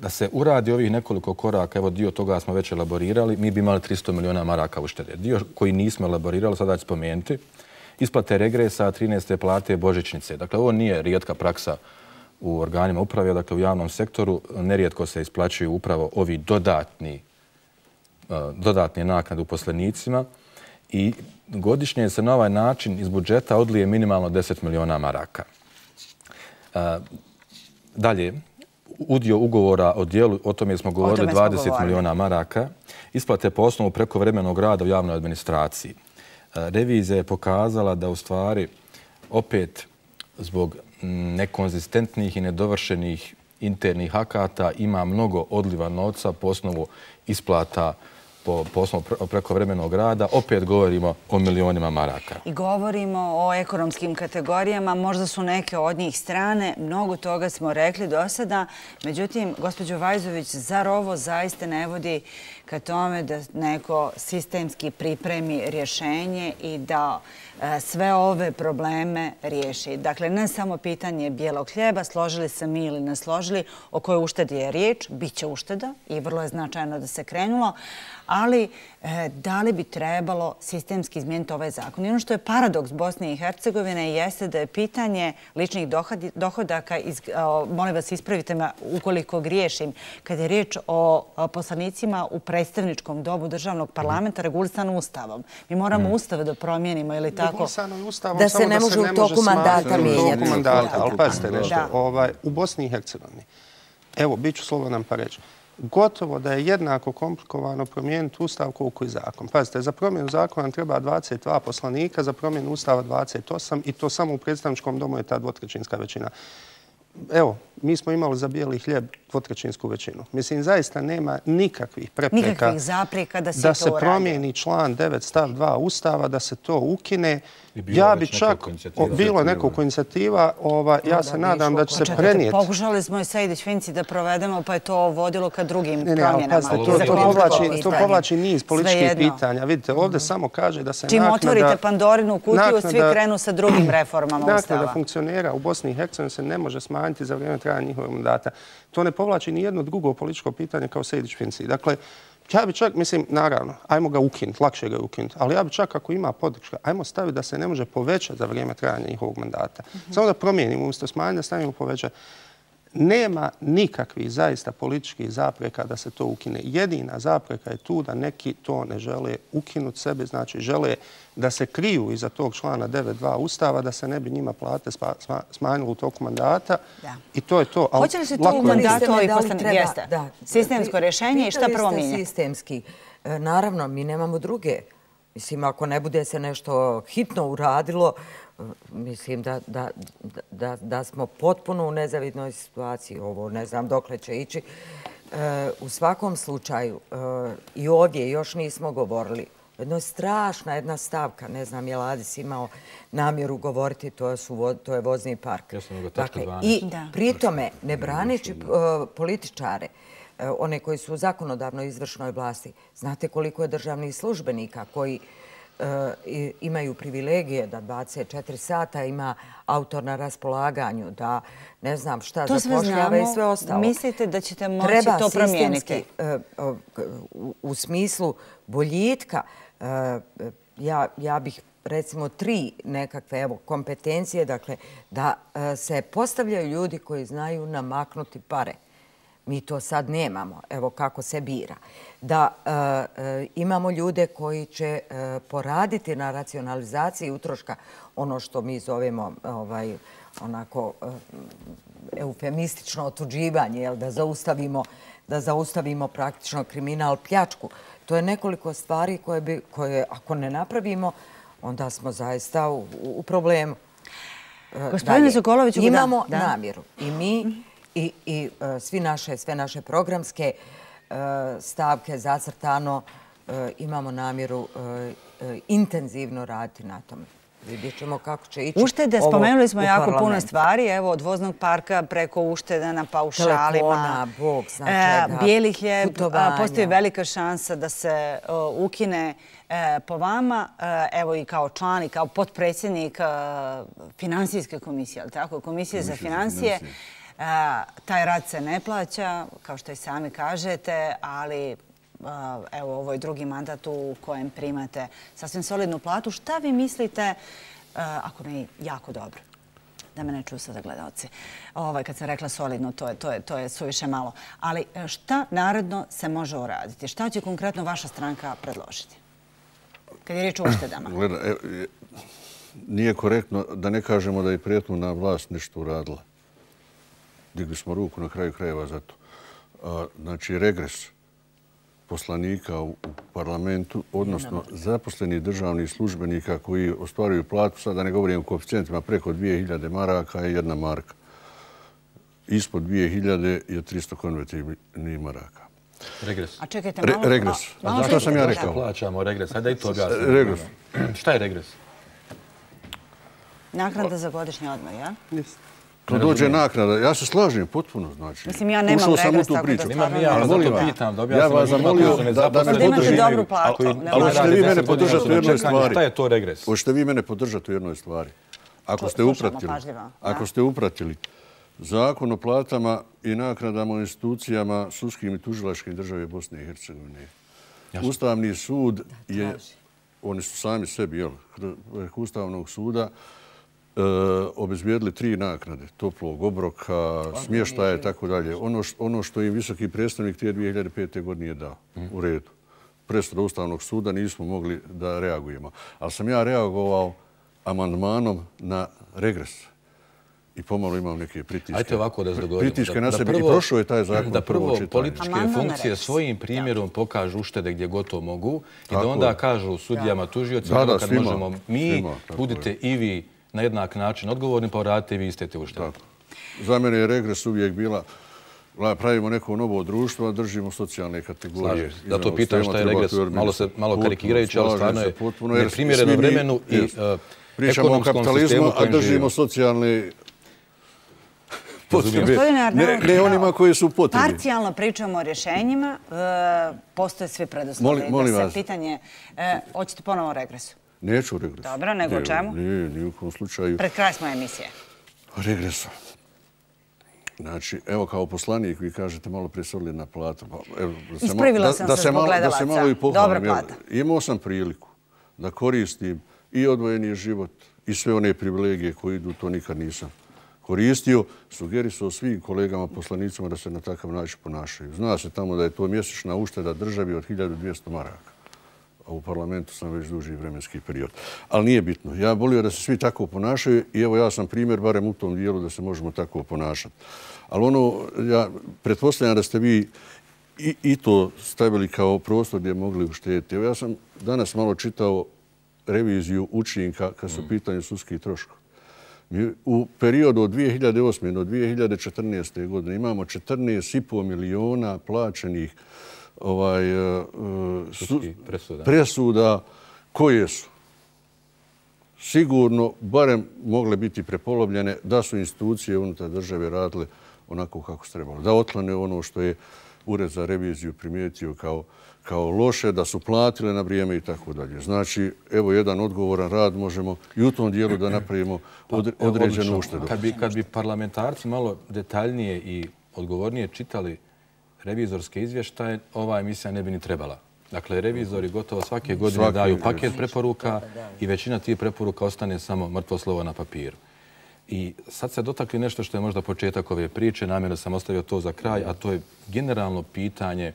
da se uradi ovih nekoliko koraka, evo dio toga smo već elaborirali, mi bi imali 300 miliona maraka uštede. Dio koji nismo elaborirali, sada ću spomenuti, isplate regresa, 13. plate, božičnice. Dakle, ovo nije rijetka praksa u organima uprave, dakle u javnom sektoru, nerijetko se isplaćuju upravo ovi dodatni e, dodatne naknade u poslenicima i godišnje se na ovaj način iz budžeta odlije minimalno 10 miliona maraka. E, dalje, udio ugovora o dijelu, o tome smo govorili, 20 miliona maraka, isplate po osnovu prekovremenog rada u javnoj administraciji. E, revizija je pokazala da u stvari opet zbog nekonzistentnih i nedovršenih internih hakata, ima mnogo odliva novca po osnovu isplata po, po osnovu prekovremenog rada. Opet govorimo o milionima maraka. I govorimo o ekonomskim kategorijama. Možda su neke od njih strane. Mnogo toga smo rekli do sada. Međutim, gospođo Vajzović, zar ovo zaiste ne vodi ka tome da neko sistemski pripremi rješenje i da e, sve ove probleme riješi. Dakle, ne samo pitanje bijelog hljeba, složili se mi ili ne složili, o kojoj uštedi je riječ, bit će ušteda i vrlo je značajno da se krenulo, ali da li bi trebalo sistemski izmijeniti ovaj zakon? I ono što je paradoks Bosne i Hercegovine jeste da je pitanje ličnih dohodaka, molim vas ispravite me ukoliko griješim, kad je riječ o poslanicima u predstavničkom dobu državnog parlamenta regulisano ustavom. Mi moramo mm. ustave da promijenimo ili tako? Da se ne može u toku mandata mijenjati. Ali pazite nešto, ovaj, u Bosni i Hercegovini, evo, bit ću slobodan pa reći, gotovo da je jednako komplikovano promijeniti ustav koliko i zakon. Pazite, za promjenu zakona treba 22 poslanika, za promjenu ustava 28 i to samo u predstavničkom domu je ta dvotrećinska većina. Evo, mi smo imali za bijeli hljeb dvotrećinsku većinu. Mislim, zaista nema nikakvih prepreka nikakvih zapreka da se, da se promijeni član 9 stav 2 ustava, da se to ukine. Ja bi čak, bilo je nekoliko inicijativa, ova, ja se nadam da će se prenijeti. Pokušali smo i Sejdić Finci da provedemo, pa je to vodilo ka drugim promjenama. To, to, povlači, to povlači niz političkih pitanja. Vidite, ovdje mhm. samo kaže da se Čim naknada... Čim otvorite Pandorinu kutiju, svi krenu sa drugim reformama ustava. Naknada funkcionera u Bosni i Hercegovini se ne može smanjiti za vrijeme trajanja njihovog mandata. To ne povlači ni jedno drugo političko pitanje kao Sejdić Finci. Dakle, Ja bi čak, mislim, naravno, ajmo ga ukinuti, lakše ga ukinuti, ali ja bi čak ako ima podrška, ajmo staviti da se ne može povećati za vrijeme trajanja njihovog mandata. Samo da promijenimo, umjesto smanjenja, stavimo povećati nema nikakvih zaista političkih zapreka da se to ukine. Jedina zapreka je tu da neki to ne žele ukinuti sebe, znači žele da se kriju iza tog člana 9.2 Ustava, da se ne bi njima plate smanjili u toku mandata. I to je to. Hoće li se to u mandatu ovih poslanih jeste? Sistemsko rješenje i šta prvo minje? Sistemski. E, naravno, mi nemamo druge. Mislim, ako ne bude se nešto hitno uradilo, mislim da, da, da, da smo potpuno u nezavidnoj situaciji. Ovo ne znam dokle će ići. E, u svakom slučaju, e, i ovdje još nismo govorili, jedno je strašna jedna stavka, ne znam je Ladis imao namjeru govoriti, to, su, to je vozni park. Ja sam dakle, I pritome, ne braneći uh, političare, one koji su u zakonodavnoj izvršnoj vlasti, znate koliko je državnih službenika koji imaju privilegije da 24 sata ima autor na raspolaganju, da ne znam šta zapošljava i sve ostalo. Mislite da ćete moći to promijeniti? U smislu boljitka, ja bih recimo tri nekakve kompetencije, dakle, da se postavljaju ljudi koji znaju namaknuti pare. Mi to sad nemamo. Evo kako se bira. Da e, e, imamo ljude koji će e, poraditi na racionalizaciji utroška ono što mi zovemo ovaj, onako eufemistično otuđivanje, da zaustavimo da zaustavimo praktično kriminal pljačku. To je nekoliko stvari koje, bi, koje ako ne napravimo, onda smo zaista u, u problemu. Gospodine Sokoloviću, imamo namjeru i mi i, i e, svi naše, sve naše programske e, stavke zacrtano e, imamo namjeru intenzivno raditi na tome. Vidjet ćemo kako će ići Uštede, spomenuli smo jako puno stvari, evo od voznog parka preko ušteda na paušalima. Telefona, bog, zna čega. Bijeli hljeb, postoji velika šansa da se ukine po vama, evo i kao član i kao potpredsjednik finansijske komisije, ali tako, komisije za financije. Taj rad se ne plaća, kao što i sami kažete, ali evo ovo je drugi mandat u kojem primate sasvim solidnu platu. Šta vi mislite, ako ne jako dobro, da me ne čuju sada gledalci, ovaj, kad sam rekla solidno, to je, to je, to je suviše malo. Ali e, šta naredno se može uraditi? Šta će konkretno vaša stranka predložiti? Kad je riječ o uštedama. Gleda, e, e, nije korektno da ne kažemo da je prijetno vlast nešto uradila digli smo ruku na kraju krajeva za to. Znači, regres poslanika u parlamentu, odnosno zaposleni državnih službenika koji ostvaruju platu, sad da ne govorim o koeficijentima, preko 2000 maraka je jedna marka. Ispod 2000 je 300 konvertivnih maraka. Regres. A čekajte, malo... Regres. A što sam ja rekao? Plaćamo regres. Hajde i to objasnimo. Regres. Šta je regres? Naknada za godišnji odmor, ja? Jeste. To dođe naknada. Ja se slažem potpuno, znači. Mislim, ja nemam regres, tako da stvarno... Ja vas zato pitam, da. Ja vas zamolio da me podržite. Ali hoćete vi mene podržati u jednoj stvari. Šta je to regres? Hoćete vi mene podržati u jednoj stvari. Ako ste upratili, ako ste upratili zakon o platama i naknadama u institucijama sudskim i tužilačkim države Bosne i Hercegovine. Ustavni sud je, oni su sami sebi, jel, Ustavnog suda, E, obezbijedili tri naknade, toplog obroka, smještaje i tako dalje. Ono, ono što im visoki predstavnik tije 2005. godine je dao u redu. Presuda Ustavnog suda nismo mogli da reagujemo. Ali sam ja reagovao amandmanom na regres. I pomalo imam neke pritiske. Ajte ovako da se dogovorimo. Pritiske na sebe. I prošlo je taj zakon. Da prvo političke funkcije svojim primjerom pokažu uštede gdje gotovo mogu i da onda kažu sudijama, tužiocima, kad možemo mi, budite i vi na jednak način odgovorni, pa vratite i vi istete uštedu. Za mene je regres uvijek bila pravimo neko novo društvo, držimo socijalne kategorije. Slažem. Da to pitam šta je regres, malo se malo karikirajući, ali stvarno je neprimjereno vremenu i uh, Pričamo o kapitalizmu, a držimo socijalne potrebe. Ne onima koji su potrebi. Parcijalno pričamo o rješenjima, uh, postoje svi predoslovi. Molim vas. Pitanje, uh, hoćete ponovo o regresu? Neću regresu. Dobro, nego o čemu? Nije, nije u kom slučaju. Pred kraj smo emisije. Regresu. Znači, evo kao poslanik vi kažete malo prije solidna plata. Pa, Ispravila sam se zbog gledalaca. Da se malo i pohvalim. Imao sam priliku da koristim i odvojeni život i sve one privilegije koje idu, to nikad nisam koristio. Sugerisao svim kolegama poslanicima da se na takav način ponašaju. Zna se tamo da je to mjesečna ušteda državi od 1200 maraka a u parlamentu sam već duži vremenski period. Ali nije bitno. Ja volio da se svi tako ponašaju i evo ja sam primjer, barem u tom dijelu, da se možemo tako ponašati. Ali ono, ja pretpostavljam da ste vi i, i to stavili kao prostor gdje mogli uštediti. Evo ja sam danas malo čitao reviziju učinka kad su mm. pitanje sudskih troškova. U periodu od 2008. do 2014. godine imamo 14,5 miliona plaćenih ovaj, e, presuda. presuda koje su sigurno barem mogle biti prepolovljene da su institucije unutar države radile onako kako se trebalo. Da otlane ono što je ured za reviziju primijetio kao kao loše, da su platile na vrijeme i tako dalje. Znači, evo jedan odgovoran rad možemo i u tom dijelu da napravimo pa, određenu uštedu. Kad bi, kad bi parlamentarci malo detaljnije i odgovornije čitali revizorske izvještaje, ova emisija ne bi ni trebala. Dakle, revizori gotovo svake godine daju paket preporuka i većina tih preporuka ostane samo mrtvo slovo na papiru. I sad se dotakli nešto što je možda početak ove priče, namjerno sam ostavio to za kraj, a to je generalno pitanje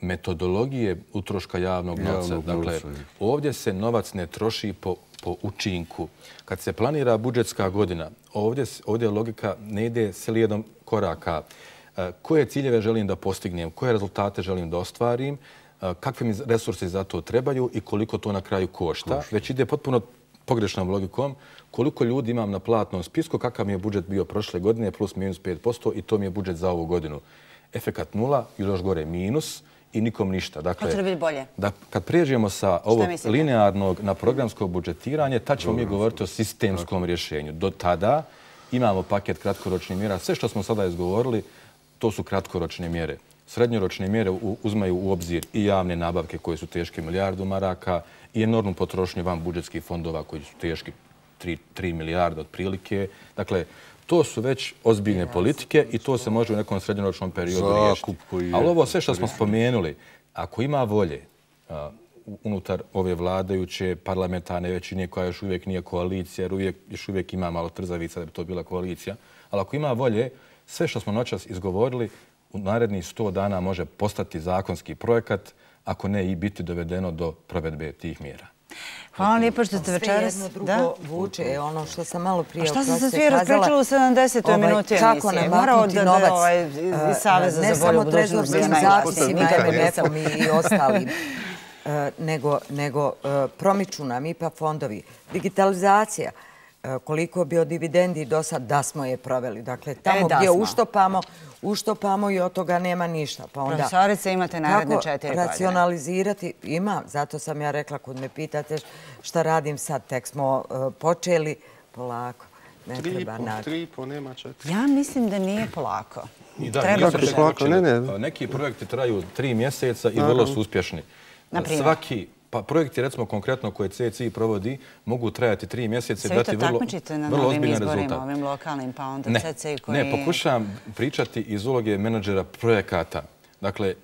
metodologije utroška javnog novca. Dakle, ovdje se novac ne troši po, po učinku. Kad se planira budžetska godina, ovdje, ovdje logika ne ide slijedom koraka. E, koje ciljeve želim da postignem, koje rezultate želim da ostvarim, e, kakve mi resursi za to trebaju i koliko to na kraju košta. Već ide potpuno pogrešnom logikom koliko ljudi imam na platnom spisku, kakav mi je budžet bio prošle godine, plus minus 5% i to mi je budžet za ovu godinu. Efekat nula ili još gore minus i nikom ništa. Dakle, Hoće li biti bolje? Da, kad prijeđemo sa ovog linearnog na programsko budžetiranje, tad ćemo mi govoriti o sistemskom rješenju. Do tada imamo paket kratkoročnih mjera. Sve što smo sada izgovorili, to su kratkoročne mjere. Srednjoročne mjere uzmaju u obzir i javne nabavke koje su teške milijardu maraka i enormnu potrošnju van budžetskih fondova koji su teški 3 milijarde otprilike. Dakle, to su već ozbiljne politike i to se može u nekom srednjoročnom periodu riješiti. Ali ovo sve što smo spomenuli, ako ima volje unutar ove vladajuće parlamentarne većine koja još uvijek nije koalicija, jer uvijek, još uvijek ima malo trzavica da bi to bila koalicija, ali ako ima volje, sve što smo noćas izgovorili, u narednih 100 dana može postati zakonski projekat, ako ne i biti dovedeno do provedbe tih mjera. Hvala lijepo što ste večeras. Sve jedno drugo vuče, ono što sam malo prije. A šta ste se svi raspričali u 70. Ovaj, minuti emisije? Kako namaknuti novac, ovaj, iz Saveza za bolju budućnost. Ne samo trezorski zapisima, MMF-om i ostalim, e, nego e, promiču nam IPA fondovi. Digitalizacija, e, koliko bi od dividendi do sad da smo je proveli. Dakle, tamo gdje uštopamo, uštopamo i od toga nema ništa. Pa onda, Profesorice, imate naredne četiri godine. racionalizirati? Ima, zato sam ja rekla, kod me pitate šta radim sad, tek smo uh, počeli polako. Ne tri treba po, tri i po, nema četiri. Ja mislim da nije polako. I da, treba polako. Ne, ne. Neki projekti traju tri mjeseca i vrlo su uspješni. Svaki Pa projekti, recimo konkretno koje CCI provodi, mogu trajati tri mjeseca i dati vrlo, vrlo ozbiljne rezultate. na novim izborima, ovim lokalnim, pa onda ne, CCI koji... Ne, pokušavam pričati iz uloge menadžera projekata. Dakle,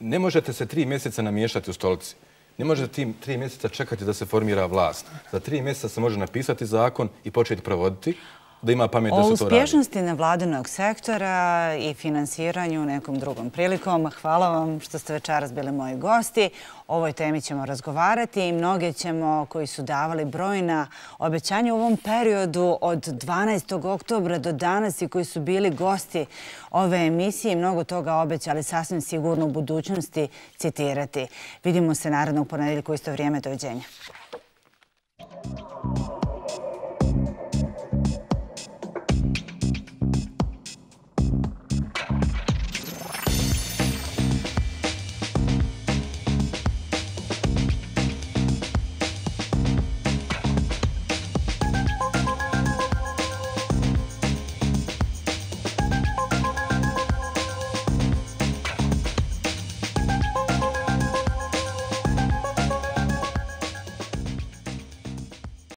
ne možete se tri mjeseca namiješati u stolici. Ne možete tim tri mjeseca čekati da se formira vlast. Za tri mjeseca se može napisati zakon i početi provoditi da ima pamet da se to radi. O uspješnosti nevladinog sektora i finansiranju nekom drugom prilikom. Hvala vam što ste večeras bili moji gosti. O ovoj temi ćemo razgovarati i mnoge ćemo koji su davali brojna obećanja u ovom periodu od 12. oktobra do danas i koji su bili gosti ove emisije i mnogo toga obećali sasvim sigurno u budućnosti citirati. Vidimo se narednog ponedjeljka u isto vrijeme. Doviđenja.